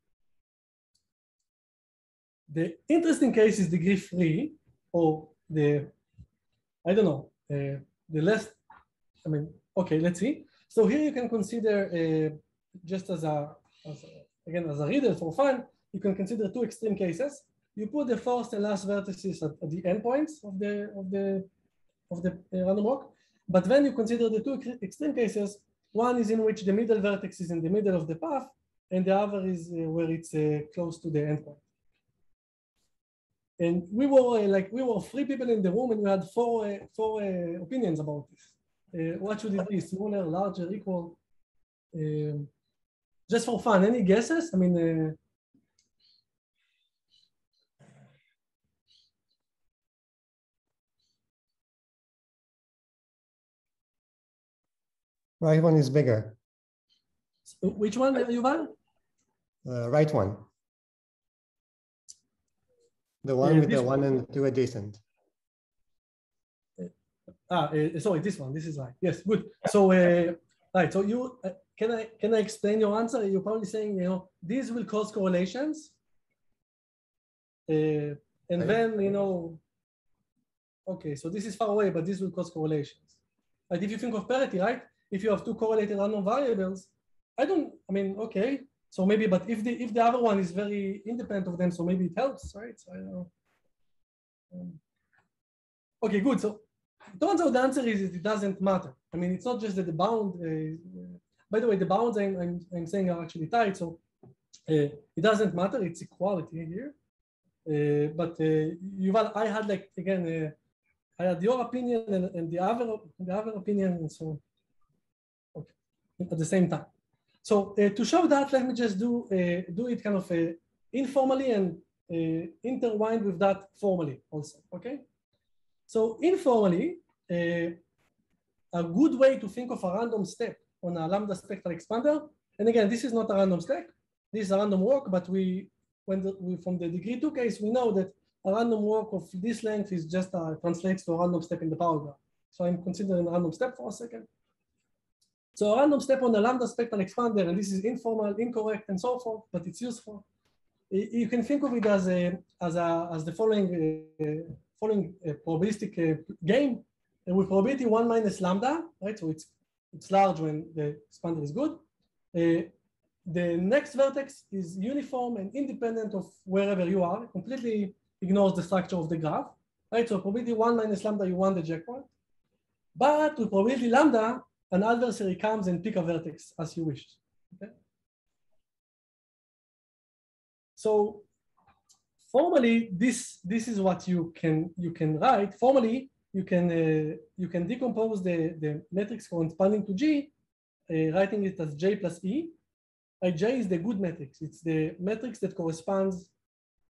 The interesting case is degree three, or the, I don't know, uh, the less, I mean, okay, let's see. So here you can consider uh, just as a, as a, again, as a reader for fun, you can consider two extreme cases. You put the first and last vertices at, at the endpoints of the, of the, of the uh, random walk. But then you consider the two extreme cases. One is in which the middle vertex is in the middle of the path, and the other is uh, where it's uh, close to the endpoint. And we were uh, like we were three people in the room, and we had four uh, four opinions about this. Uh, what should it be? Smaller, larger, equal? Um, just for fun, any guesses? I mean. Right one is bigger. Which one, Yuval? Uh, right one. The one Yeah, with the one one. and two adjacent. Ah, uh, sorry, this one. This is right. Yes, good. So, uh, right. So you uh, can I can I explain your answer? You're probably saying you know these will cause correlations, uh, and Right. then you know. Okay, so this is far away, but this will cause correlations. Right? If you think of parity, right? If you have two correlated random variables, I don't. I mean, okay. So maybe, but if the if the other one is very independent of them, so maybe it helps, right? So I don't know. Um, okay, good. So turns out the answer is it doesn't matter. I mean, it's not just that the bound. Uh, by the way, the bounds I'm, I'm, I'm saying are actually tight, so uh, it doesn't matter. It's equality here. Uh, but uh, Yuval, I had like again, uh, I had your opinion and, and the other the other opinion, and so okay at the same time. So uh, to show that, let me just do uh, do it kind of uh, informally and uh, intertwined with that formally also. Okay. So informally, uh, a good way to think of a random step on a lambda spectral expander, and again, this is not a random step, this is a random walk, but we, when the, we from the degree two case, we know that a random walk of this length is just uh, translates to a random step in the power graph. So I'm considering a random step for a second. So a random step on the lambda spectral expander, and this is informal, incorrect, and so forth, but it's useful. You can think of it as a as a as the following uh, following a probabilistic uh, game and with probability one minus lambda, right? So it's it's large when the expander is good. Uh, the next vertex is uniform and independent of wherever you are, completely ignores the structure of the graph, right? So probability one minus lambda, you want the jackpot. But with probability lambda, an adversary comes and pick a vertex as you wished. Okay? So formally, this this is what you can you can write. Formally, you can uh, you can decompose the the matrix corresponding to G, uh, writing it as J plus E. J is the good matrix. It's the matrix that corresponds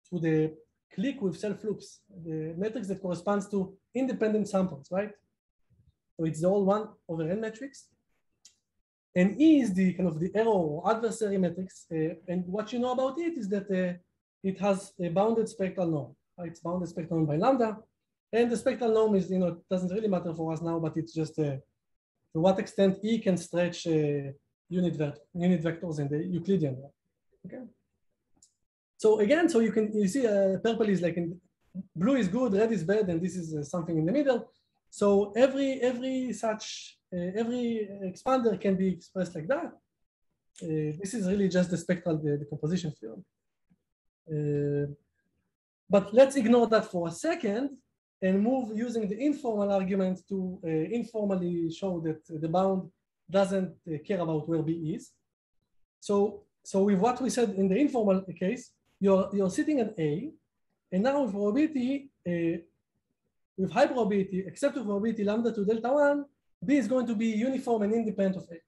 to the clique with self loops. The matrix that corresponds to independent samples, right? So it's the all one over n matrix. And E is the kind of the error or adversary matrix. Uh, and what you know about it is that uh, it has a bounded spectral norm. Uh, It's bounded spectral norm by lambda. And the spectral norm is, you know, it doesn't really matter for us now, but it's just uh, to what extent E can stretch uh, unit, vect unit vectors in the Euclidean. Okay. So again, so you can you see uh, purple is like in blue is good, red is bad, and this is uh, something in the middle. So every every such uh, every expander can be expressed like that. Uh, this is really just the spectral the, decomposition field. Uh, but let's ignore that for a second and move using the informal argument to uh, informally show that the bound doesn't uh, care about where B is. So, so with what we said in the informal case, you're, you're sitting at A, and now with probability, uh, with high probability, except with probability lambda to delta one, B is going to be uniform and independent of A.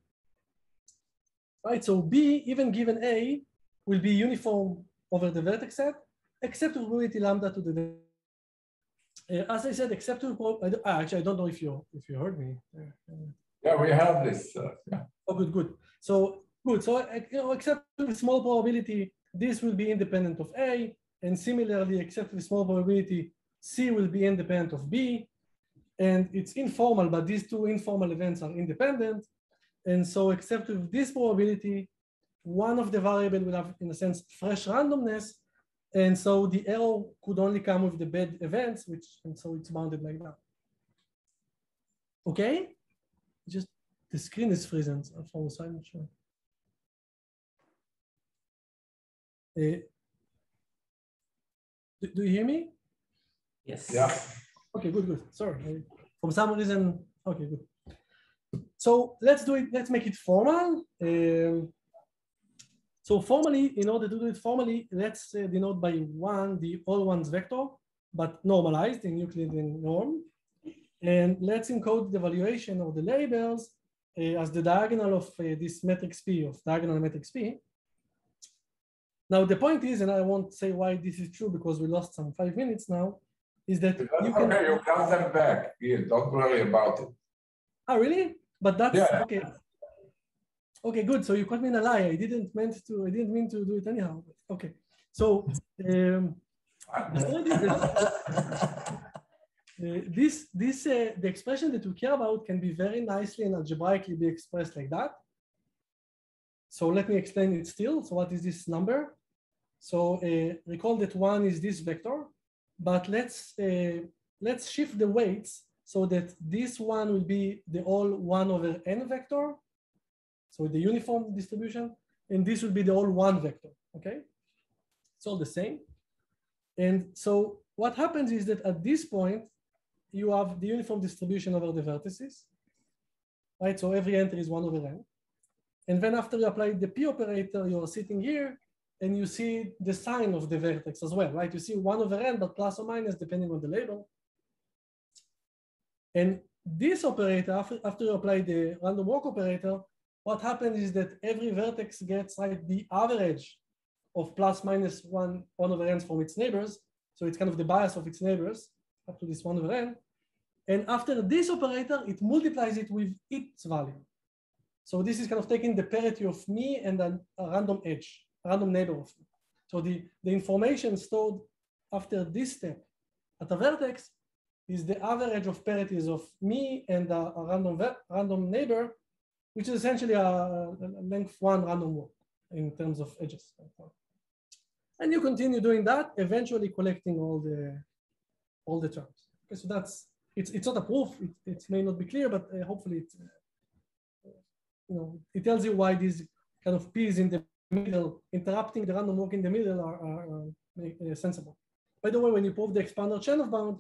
Right, so B, even given A, will be uniform over the vertex set, except probability lambda to the uh, as I said, except with prob- I don't- ah, actually I don't know if you if you heard me. Yeah, we have this. Uh, yeah. Oh, good, good. So good. So you know, except with small probability, this will be independent of A, and similarly, except with small probability, C will be independent of B, and it's informal, but these two informal events are independent, and so except with this probability, one of the variable will have, in a sense, fresh randomness, and so the error could only come with the bad events, which and so it's bounded like that. Okay, just the screen is frozen, so I'm not sure. Uh, do, do you hear me? Yes. Yeah. Okay, good, good. Sorry. I- For some reason, okay, good. So let's do it, let's make it formal. Um, so formally, in order to do it formally, let's uh, denote by one the all ones vector, but normalized in Euclidean norm. And let's encode the valuation of the labels uh, as the diagonal of uh, this matrix P, of diagonal matrix P. Now the point is, and I won't say why this is true because we lost some five minutes now, is that That's you can. okay, you got them back. Yeah, don't worry about it. Oh, really? But that's Yeah. okay. Okay, good. So you caught me in a lie. I didn't meant to. I didn't mean to do it anyhow. Okay. So um, [LAUGHS] uh, this this uh, the expression that we care about can be very nicely and algebraically be expressed like that. So let me explain it still. So what is this number? So uh, recall that one is this vector, but let's uh, let's shift the weights so that this one will be the all one over n vector, so the uniform distribution, and this will be the all one vector, okay? It's all the same. And so what happens is that at this point, you have the uniform distribution over the vertices, right? So every entry is one over n. And then after you apply the p operator, you're sitting here and you see the sign of the vertex as well, right? You see one over n, but plus or minus depending on the label. And this operator, after, after you apply the random walk operator, what happens is that every vertex gets like the average of plus minus one, one over n from its neighbors. So it's kind of the bias of its neighbors up to this one over n. And after this operator, it multiplies it with its value. So this is kind of taking the parity of me and a, random edge, a random neighbor of me. So the, the information stored after this step at a vertex is the average of parities of me and a, a random random neighbor, which is essentially a, length one random walk in terms of edges. And you continue doing that, eventually collecting all the all the terms. Okay, so that's it's it's not a proof. It, it may not be clear, but uh, hopefully it uh, you know it tells you why these kind of p's in the middle interrupting the random walk in the middle are, are, are uh, sensible. By the way, when you prove the expander Chernoff bound,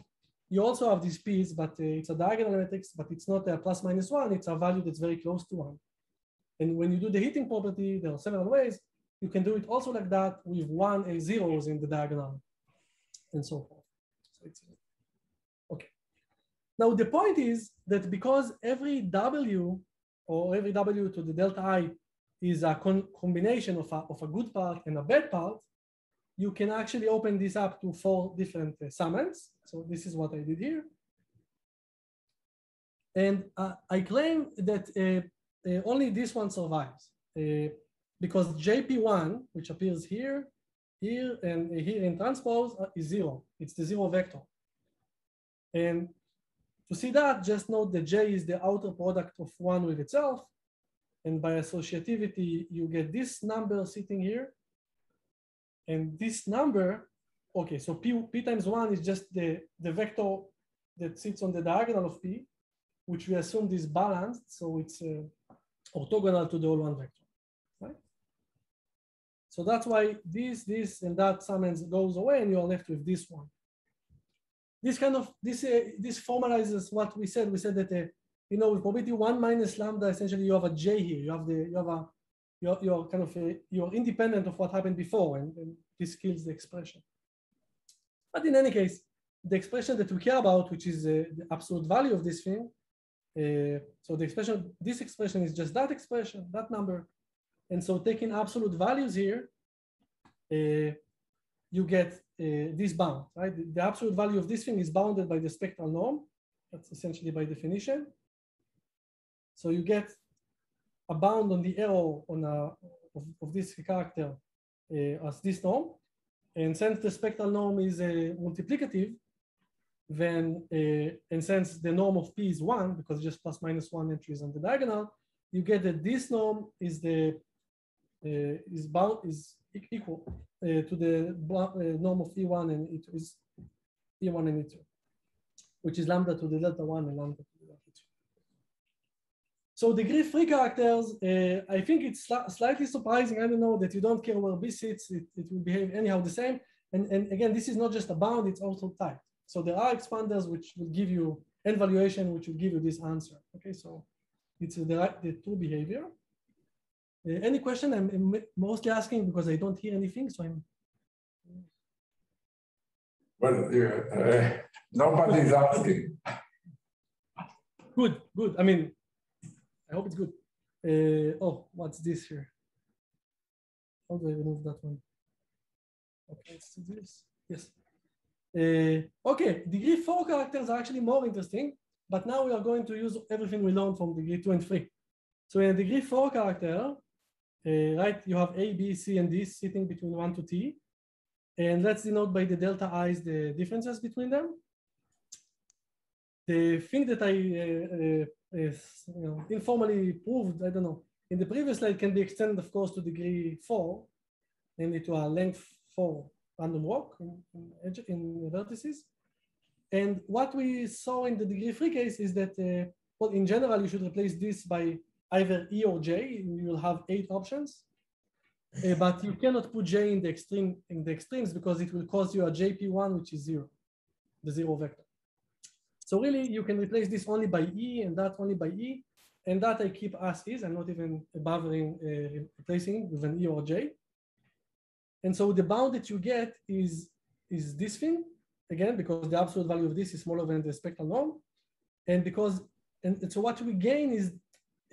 you also have these p's, but uh, it's a diagonal matrix, but it's not a plus minus one. It's a value that's very close to one. And when you do the hitting property, there are several ways. You can do it also like that with one and zeros in the diagonal and so forth. So it's, okay. Now the point is that because every W or every W to the delta I is a con combination of a, of a good part and a bad part, you can actually open this up to four different uh, summands. So this is what I did here. And uh, I claim that uh, uh, only this one survives uh, because JP1, which appears here, here, and here in transpose is zero. It's the zero vector. And to see that, just note that J is the outer product of one with itself. And by associativity, you get this number sitting here. And this number, okay, so P, P times one is just the, the vector that sits on the diagonal of P, which we assume is balanced. So it's uh, orthogonal to the all one vector, right? So that's why this, this, and that summands goes away and you're left with this one. This kind of, this, uh, this formalizes what we said. We said that, uh, you know, with probability one minus lambda, essentially you have a J here. You have the, you have a, you're, you're kind of, a, you're independent of what happened before and, and this kills the expression. But in any case, the expression that we care about, which is uh, the absolute value of this thing, uh, so the expression, this expression is just that expression, that number. And so taking absolute values here, uh, you get uh, this bound, right? The, the, absolute value of this thing is bounded by the spectral norm. That's essentially by definition. So you get a bound on the error on a, of, of this character uh, as this norm. And since the spectral norm is uh, multiplicative, then, uh, and since the norm of P is one, because just plus minus one entries on the diagonal, you get that this norm is the, is bound, is equal to the norm of E1 and E2 is E1 and E2, which is lambda to the delta one and lambda to the delta two. So degree three characters, uh, I think it's sli slightly surprising, I don't know, that you don't care where B sits, it, it will behave anyhow the same. And, and again, this is not just a bound, it's also type. So there are expanders which will give you n valuation, which will give you this answer. Okay, so it's the, the true behavior. Uh, any question? I'm, I'm mostly asking because I don't hear anything, so I'm. Well, yeah, uh, nobody's asking. [LAUGHS] Good, good. I mean, I hope it's good. Uh, oh, what's this here? How do I remove that one? Okay, let's do this. Yes. Uh, okay, degree four characters are actually more interesting, but now we are going to use everything we learned from degree two and three. So in a degree four character, uh, right, you have A, B, C, and D sitting between one to T. And let's denote by the delta i's the differences between them. The thing that I uh, uh, is, you know, informally proved, I don't know, in the previous slide can be extended, of course, to degree four, namely to a length four random walk in, in, in vertices. And what we saw in the degree three case is that, uh, well, in general, you should replace this by either E or J, you will have eight options. Uh, but you cannot put J in the extreme in the extremes because it will cause you a JP1, which is zero, the zero vector. So really, you can replace this only by E and that only by E, and that I keep as is. I'm not even bothering uh, replacing with an E or J. And so the bound that you get is, is this thing, again, because the absolute value of this is smaller than the spectral norm. And because, and so what we gain is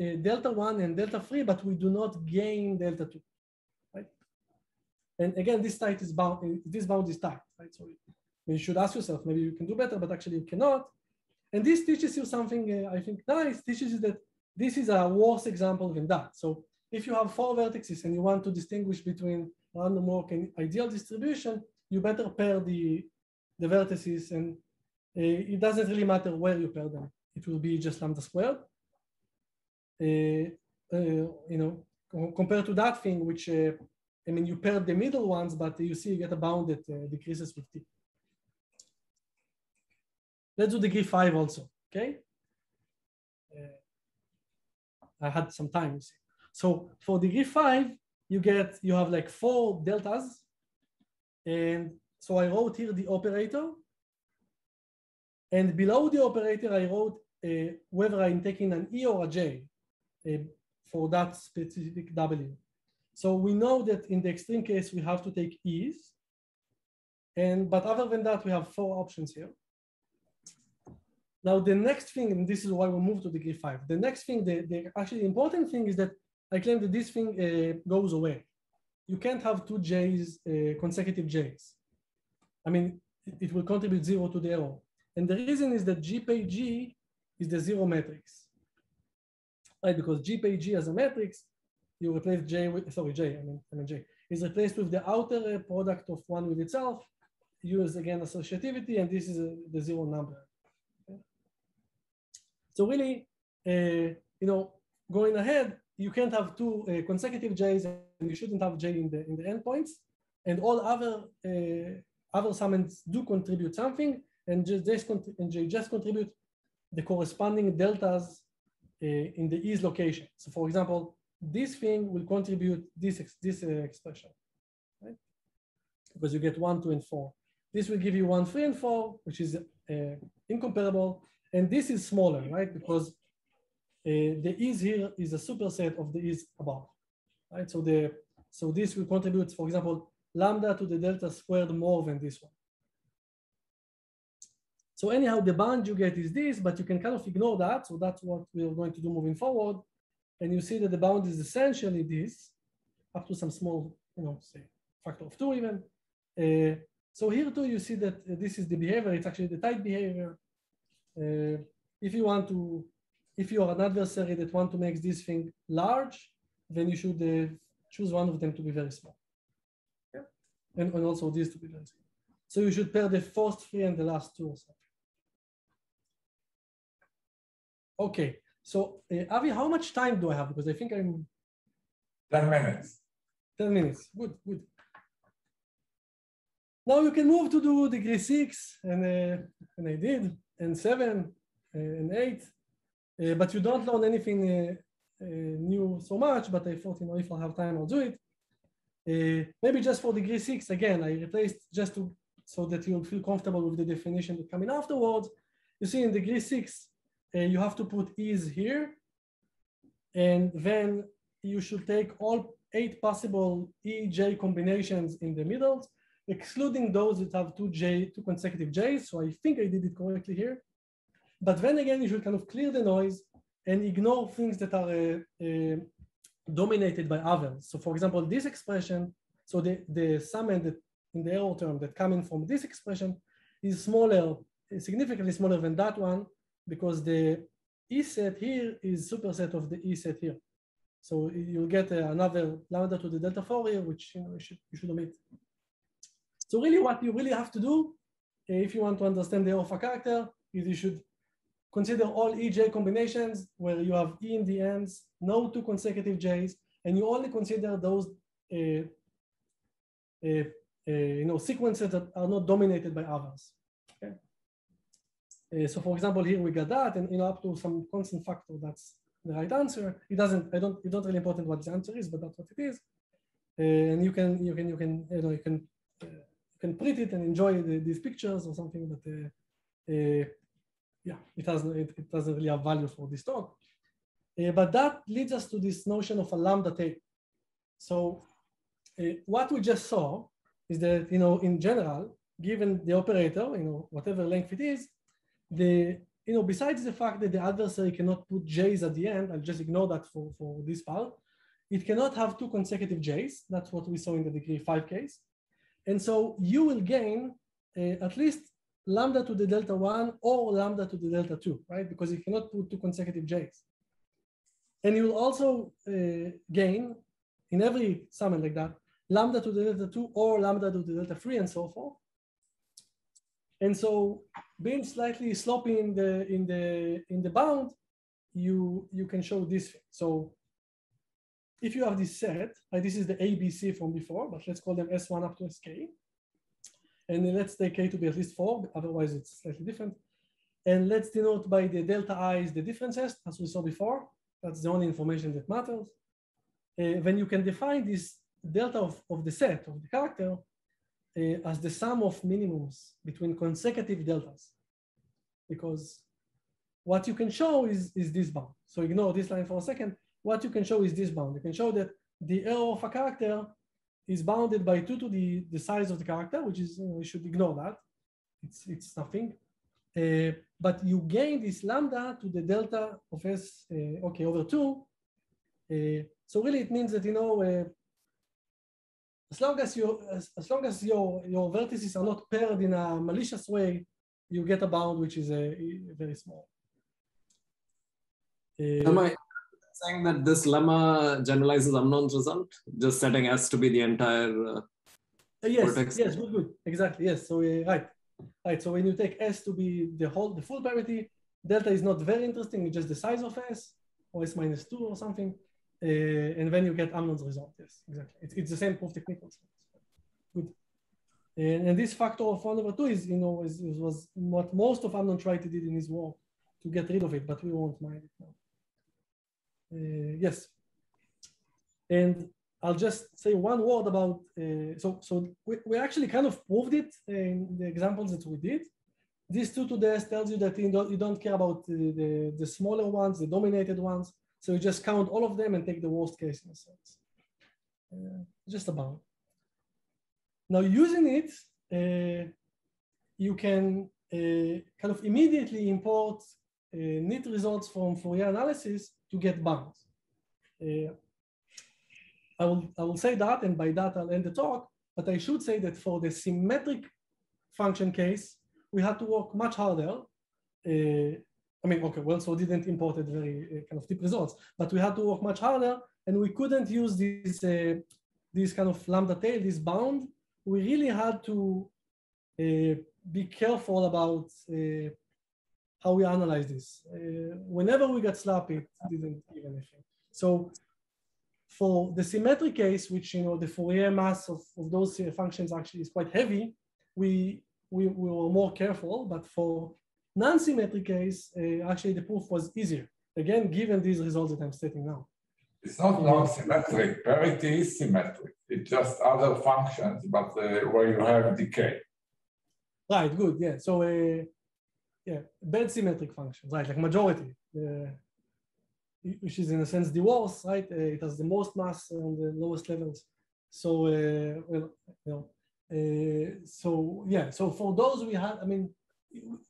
uh, delta one and delta three, but we do not gain delta two, right? And again, this tight is bound, this bound is tight, right? So you should ask yourself, maybe you can do better, but actually you cannot. And this teaches you something uh, I think nice, teaches you that this is a worse example than that. So if you have four vertices and you want to distinguish between random walk and ideal distribution, you better pair the, the vertices and uh, it doesn't really matter where you pair them. It will be just lambda squared. Uh, uh, you know, compared to that thing, which, uh, I mean, you pair the middle ones, but you see you get a bound that uh, decreases with t. Let's do degree five also, okay? Uh, I had some time. So for degree five, you get, you have like four deltas. And so I wrote here the operator. And below the operator, I wrote uh, whether I'm taking an E or a J uh, for that specific W. So we know that in the extreme case, we have to take E's. And, but other than that, we have four options here. Now, the next thing, and this is why we move to degree five, the next thing, the, the actually important thing is that I claim that this thing uh, goes away. You can't have two J's, uh, consecutive J's. I mean, it will contribute zero to the error. And the reason is that G pay G is the zero matrix, right? Because G pay G as a matrix, you replace J with, sorry, J, I mean, I mean J, is replaced with the outer uh, product of one with itself, use again associativity, and this is a, the zero number. So really, uh, you know, going ahead, you can't have two uh, consecutive J's and you shouldn't have J in the, in the endpoints. And all other, uh, other summoners do contribute something and just, and J just contribute the corresponding deltas uh, in the E's location. So for example, this thing will contribute this, this uh, expression, right? Because you get one, two, and four. This will give you one, three, and four, which is uh, incomparable. And this is smaller, right? Because uh, the is here is a superset of the is above, right? So the so this will contribute, for example, lambda to the delta squared more than this one. So anyhow, the bound you get is this, but you can kind of ignore that. So that's what we're going to do moving forward. And you see that the bound is essentially this, up to some small, you know, say factor of two even. Uh, so here too, you see that uh, this is the behavior. It's actually the tight behavior. Uh, if you want to if you are an adversary that want to make this thing large, then you should uh, choose one of them to be very small. Yeah? And, and also these to be very small. So you should pair the first three and the last two or something. Okay, so uh, Avi, how much time do I have? Because I think I'm 10 minutes. 10 minutes, good, good. Now you can move to do degree six, and, uh, and I did, and seven, and eight, Uh, but you don't learn anything uh, uh, new so much, but I thought, you know, if I have time, I'll do it. Uh, maybe just for degree six, again, I replaced just to so that you'll feel comfortable with the definition coming afterwards. You see in degree six, uh, you have to put is here, and then you should take all eight possible EJ combinations in the middle, excluding those that have two J, two consecutive J's. So I think I did it correctly here. But then again, you should kind of clear the noise and ignore things that are uh, uh, dominated by others. So for example, this expression, so the, the sum and the, in the error term that coming from this expression is smaller, significantly smaller than that one, because the E set here is superset of the E set here. So you'll get uh, another lambda to the delta four here, which you know you should you should omit. So really, what you really have to do, uh, if you want to understand the alpha character, is you should consider all EJ combinations where you have E in the ends, no two consecutive J's, and you only consider those uh, uh, uh, you know sequences that are not dominated by others. Okay. Uh, so for example, here we got that, and you know up to some constant factor, that's the right answer. It doesn't. I don't. It's not really important what the answer is, but that's what it is. Uh, and you can you can you can you know you can can print it and enjoy the, these pictures or something. But uh, uh yeah, it doesn't it, it, doesn't really have value for this talk. Uh, but that leads us to this notion of a lambda tail. So uh, what we just saw is that you know in general, given the operator, you know whatever length it is, the you know, besides the fact that the adversary cannot put J's at the end, I'll just ignore that for, for this part. It cannot have two consecutive J's. That's what we saw in the degree five case. And so you will gain uh, at least lambda to the delta one or lambda to the delta two, right? Because you cannot put two consecutive J's. And you will also uh, gain in every summand like that, lambda to the delta two or lambda to the delta three and so forth. And so being slightly sloppy in the in the in the bound, you you can show this. So if you have this set, like this is the ABC from before, but let's call them S1 up to SK. And then let's take K to be at least four, otherwise it's slightly different. And let's denote by the delta i's the differences, as we saw before. That's the only information that matters. Uh, then you can define this delta of, of the set of the character uh, as the sum of minimums between consecutive deltas. Because what you can show is, is this bound. So ignore this line for a second. What you can show is this bound. You can show that the error of a character is bounded by two to the, the size of the character, which is, you, know, you should ignore that. It's, it's nothing. Uh, but you gain this lambda to the delta of S, uh, okay, over two. Uh, so really it means that, you know, uh, as long as you as, as long as your your vertices are not paired in a malicious way, you get a bound which is a, a very small. Uh, Am I saying that this lemma generalizes Amnon's result, just setting S to be the entire uh, yes, vortex? Yes, good, good, exactly. Yes, so uh, right, right. So when you take S to be the whole the full parity, delta is not very interesting. It's just the size of S, or S minus two or something. Uh, and then you get Amnon's result. Yes, exactly. It's, it's the same proof technique also. Good. And, and, this factor of one over two is, you know, is, is, was what most of Amnon tried to do in his work to get rid of it, but we won't mind it now. Uh, yes. And I'll just say one word about, uh, so, so we, we actually kind of proved it in the examples that we did. This 2 to the S tells you that you don't, you don't care about the, the, the smaller ones, the dominated ones. So you just count all of them and take the worst case in a sense. Uh, just about. Now using it, uh, you can uh, kind of immediately import uh, neat results from Fourier analysis to get bounds. Uh, I will, I will say that, and by that I'll end the talk, but I should say that for the symmetric function case, we had to work much harder uh, I mean, okay, well, so didn't import it very uh, kind of deep results, but we had to work much harder and we couldn't use this, uh, this kind of lambda tail, this bound. We really had to uh, be careful about uh, how we analyze this. Uh, whenever we got sloppy, it didn't give anything. So for the symmetric case, which, you know, the Fourier mass of, of those uh, functions actually is quite heavy, we, we, we were more careful, but for non-symmetric case, uh, actually the proof was easier. again, given these results that I'm stating now. It's not non-symmetric, parity is symmetric. It's just other functions, but uh, where you have decay. Right, good, yeah. So, uh, yeah, bad symmetric functions, right, like majority, uh, which is in a sense the worst, right? Uh, it has the most mass on the lowest levels. So, uh, well, you know, uh, so yeah, so for those we had, I mean,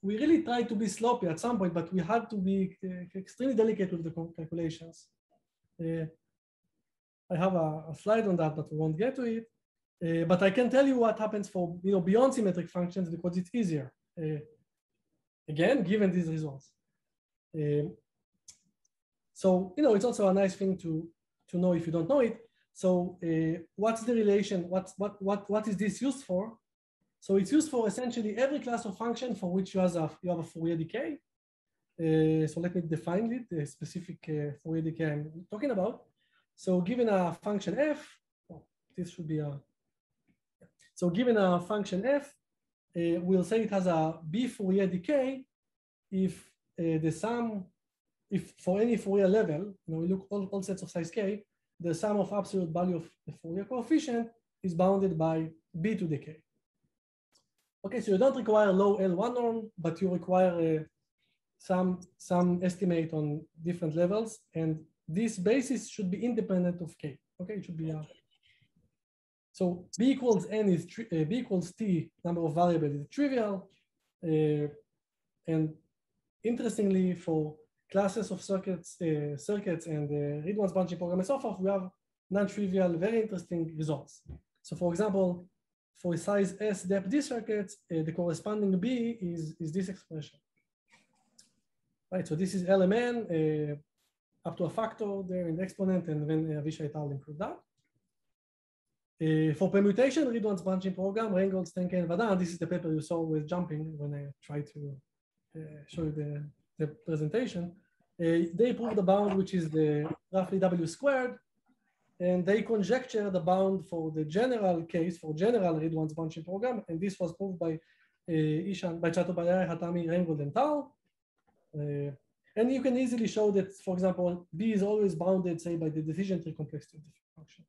we really tried to be sloppy at some point, but we had to be uh, extremely delicate with the calculations. Uh, I have a, a, slide on that, but we won't get to it. But I can tell you what happens for you know beyond symmetric functions because it's easier. Again, given these results. Um, so you know it's also a nice thing to to know if you don't know it. So uh, what's the relation? What's, what what what is this used for? So it's used for essentially every class of function for which you have a, you have a Fourier decay. Uh, so let me define it, the specific uh, Fourier decay I'm talking about. So given a function f, oh, this should be a, so given a function f, uh, we'll say it has a B Fourier decay if uh, the sum, if for any Fourier level, you know, we look all, all sets of size k, the sum of absolute value of the Fourier coefficient is bounded by B to the k. Okay, so you don't require low L1 norm, but you require uh, some, some estimate on different levels. And this basis should be independent of K. Okay, it should be so B equals N is, uh, B equals T number of variables is trivial. Uh, and interestingly, for classes of circuits, uh, circuits and uh, read-once branching program and so forth, we have non-trivial, very interesting results. So for example, for a size S depth D circuits, uh, the corresponding B is, is this expression. Right, so this is LMN uh, up to a factor there in the exponent, and then uh, Avishai Tal improved that. Uh, for permutation, read-once branching program, Reingold, Steinke, and Vadhan, this is the paper you saw with jumping when I tried to uh, show you the, the presentation. Uh, they proved the bound, which is the roughly W squared, and they conjecture the bound for the general case, for general read-once branching program, and this was proved by Ishan, by Chattopadhyay, Hatami, Reingold, and. Uh, and you can easily show that, for example, B is always bounded, say, by the decision tree complexity of the function.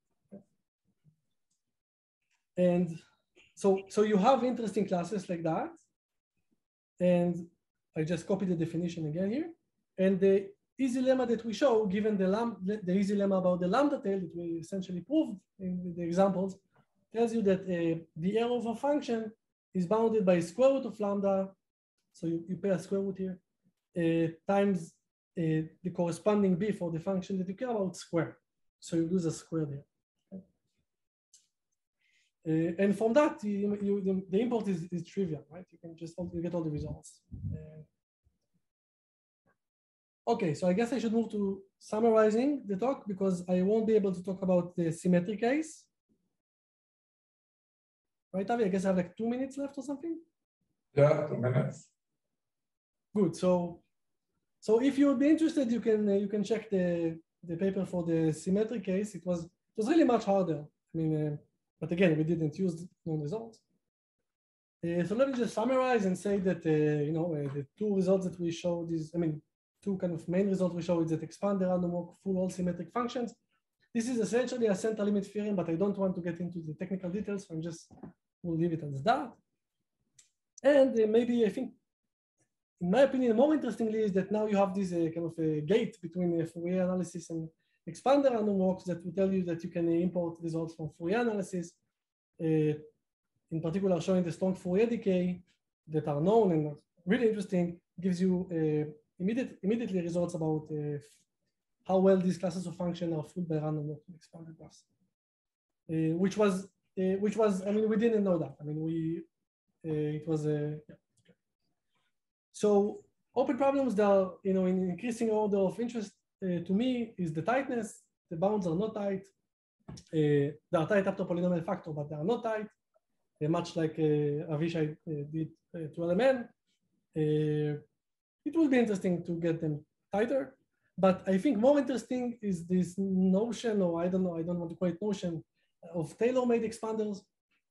And so, so you have interesting classes like that. And I just copied the definition again here. And the easy lemma that we show, given the, lam the easy lemma about the lambda tail that we essentially proved in the examples, tells you that uh, the error of a function is bounded by square root of lambda. So you, you pay a square root here, uh, times uh, the corresponding b for the function that you care about square. So you lose a square there. Uh, and from that, you, you, the, the, import is, is trivial, right? You can just you get all the results. Uh, Okay, so I guess I should move to summarizing the talk because I won't be able to talk about the symmetric case. Right, Avi? I guess I have like two minutes left or something. Yeah, two minutes. Good. So, so if you would be interested, you can uh, you can check the the paper for the symmetric case. It was it was really much harder. I mean, uh, but again, we didn't use known results. Uh, so let me just summarize and say that uh, you know uh, the two results that we showed is I mean two kind of main results we show is that expand the random walk full all symmetric functions. This is essentially a central limit theorem, but I don't want to get into the technical details, so I'm just we'll leave it as that. And uh, maybe I think, in my opinion, more interestingly is that now you have this uh, kind of a gate between uh, Fourier analysis and expander random walks that will tell you that you can uh, import results from Fourier analysis, uh, in particular showing the strong Fourier decay that are known and really interesting, gives you uh, immediate, immediately results about uh, how well these classes of function are fooled by random walk expanded graphs, uh, which was, uh, which was, I mean, we didn't know that. I mean, we, it was, yeah. So open problems that are, you know, in increasing order of interest Uh, to me is the tightness. The bounds are not tight. Uh, they are tight up to polynomial factor, but they are not tight. Uh, much like Avishai did to LMN it will be interesting to get them tighter. But I think more interesting is this notion, or I don't know, I don't want to call it notion, of tailor-made expanders.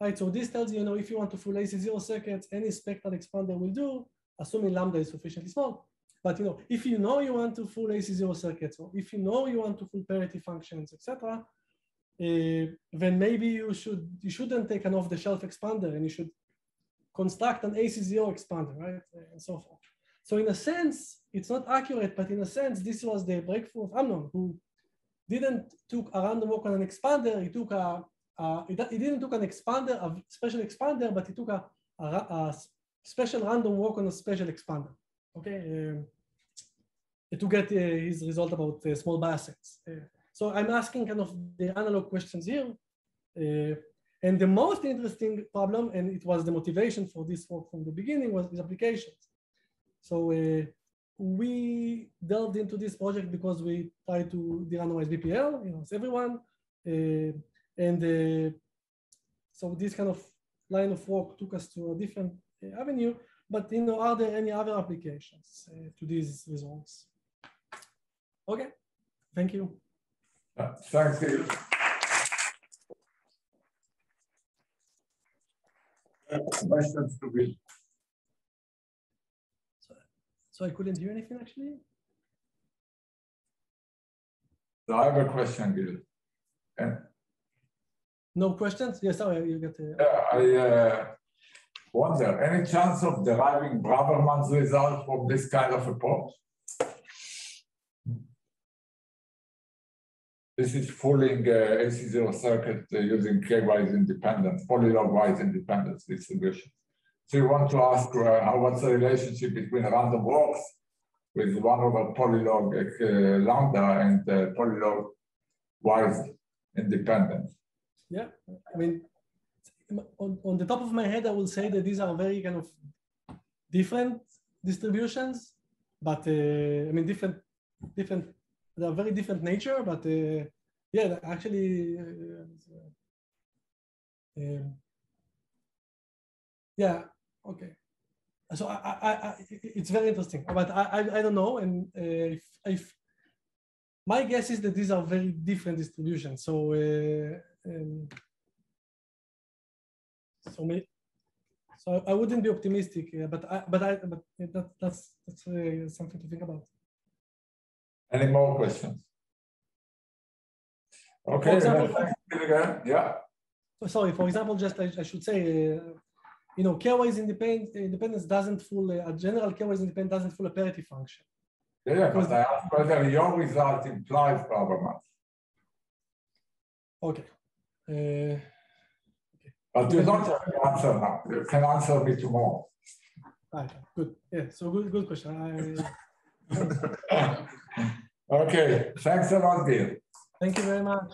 Right, so this tells you, you know, if you want to full AC zero circuits, any spectral expander will do, assuming lambda is sufficiently small. But you know, if you know you want to full AC0 circuits, or if you know you want to full parity functions, etc., uh, then maybe you should you shouldn't take an off-the-shelf expander and you should construct an AC0 expander, right, and so forth. So in a sense, it's not accurate, but in a sense, this was the breakthrough of Amnon, who didn't took a random walk on an expander. He took a he, he didn't took an expander, a special expander, but he took a, a, a special random walk on a special expander. Okay, um, to get uh, his result about uh, small bias. Uh, so I'm asking kind of the analog questions here. And the most interesting problem, and it was the motivation for this work from the beginning, was these applications. So we delved into this project because we tried to de-randomize BPL, you know, as everyone. Uh, and uh, so this kind of line of work took us to a different uh, avenue, but you know, are there any other applications uh, to these results? Okay, thank you. Uh, Thanks, Gil. Uh, Questions to Gil? So I couldn't hear anything actually. So I have a question, Gil. And No questions? Yes, sorry, you get. Uh, uh, I uh, wonder, any chance of deriving Braverman's result from this kind of approach? This is fooling uh, AC0 circuit uh, using k-wise independence, polylog-wise independence distribution. So you want to ask uh, how what's the relationship between random walks with one over polylog uh, lambda and uh, polylog-wise independence? Yeah, I mean, on, on the top of my head, I will say that these are very kind of different distributions, but uh, I mean, different, different, they are very different nature, but uh, yeah, actually, uh, um, yeah, okay. So I, I, I, it's very interesting, but I, I, I don't know, and uh, if, if my guess is that these are very different distributions. So uh, um, so may, so I wouldn't be optimistic, uh, but I, but I, but that, that's that's uh, something to think about. Any more questions? Okay, example- again. Yeah. Sorry, for example, just I, I should say, uh, you know, k-wise independence, independence doesn't uh, a general k-wise independence doesn't fool a parity function. Yeah, yeah, but I asked whether your result implies Braverman's. Okay. Uh, But you don't have to answer now. You can answer me tomorrow. right, good. Yeah. So good, good question. I, [LAUGHS] Okay, thanks a lot, Gil. thank you very much.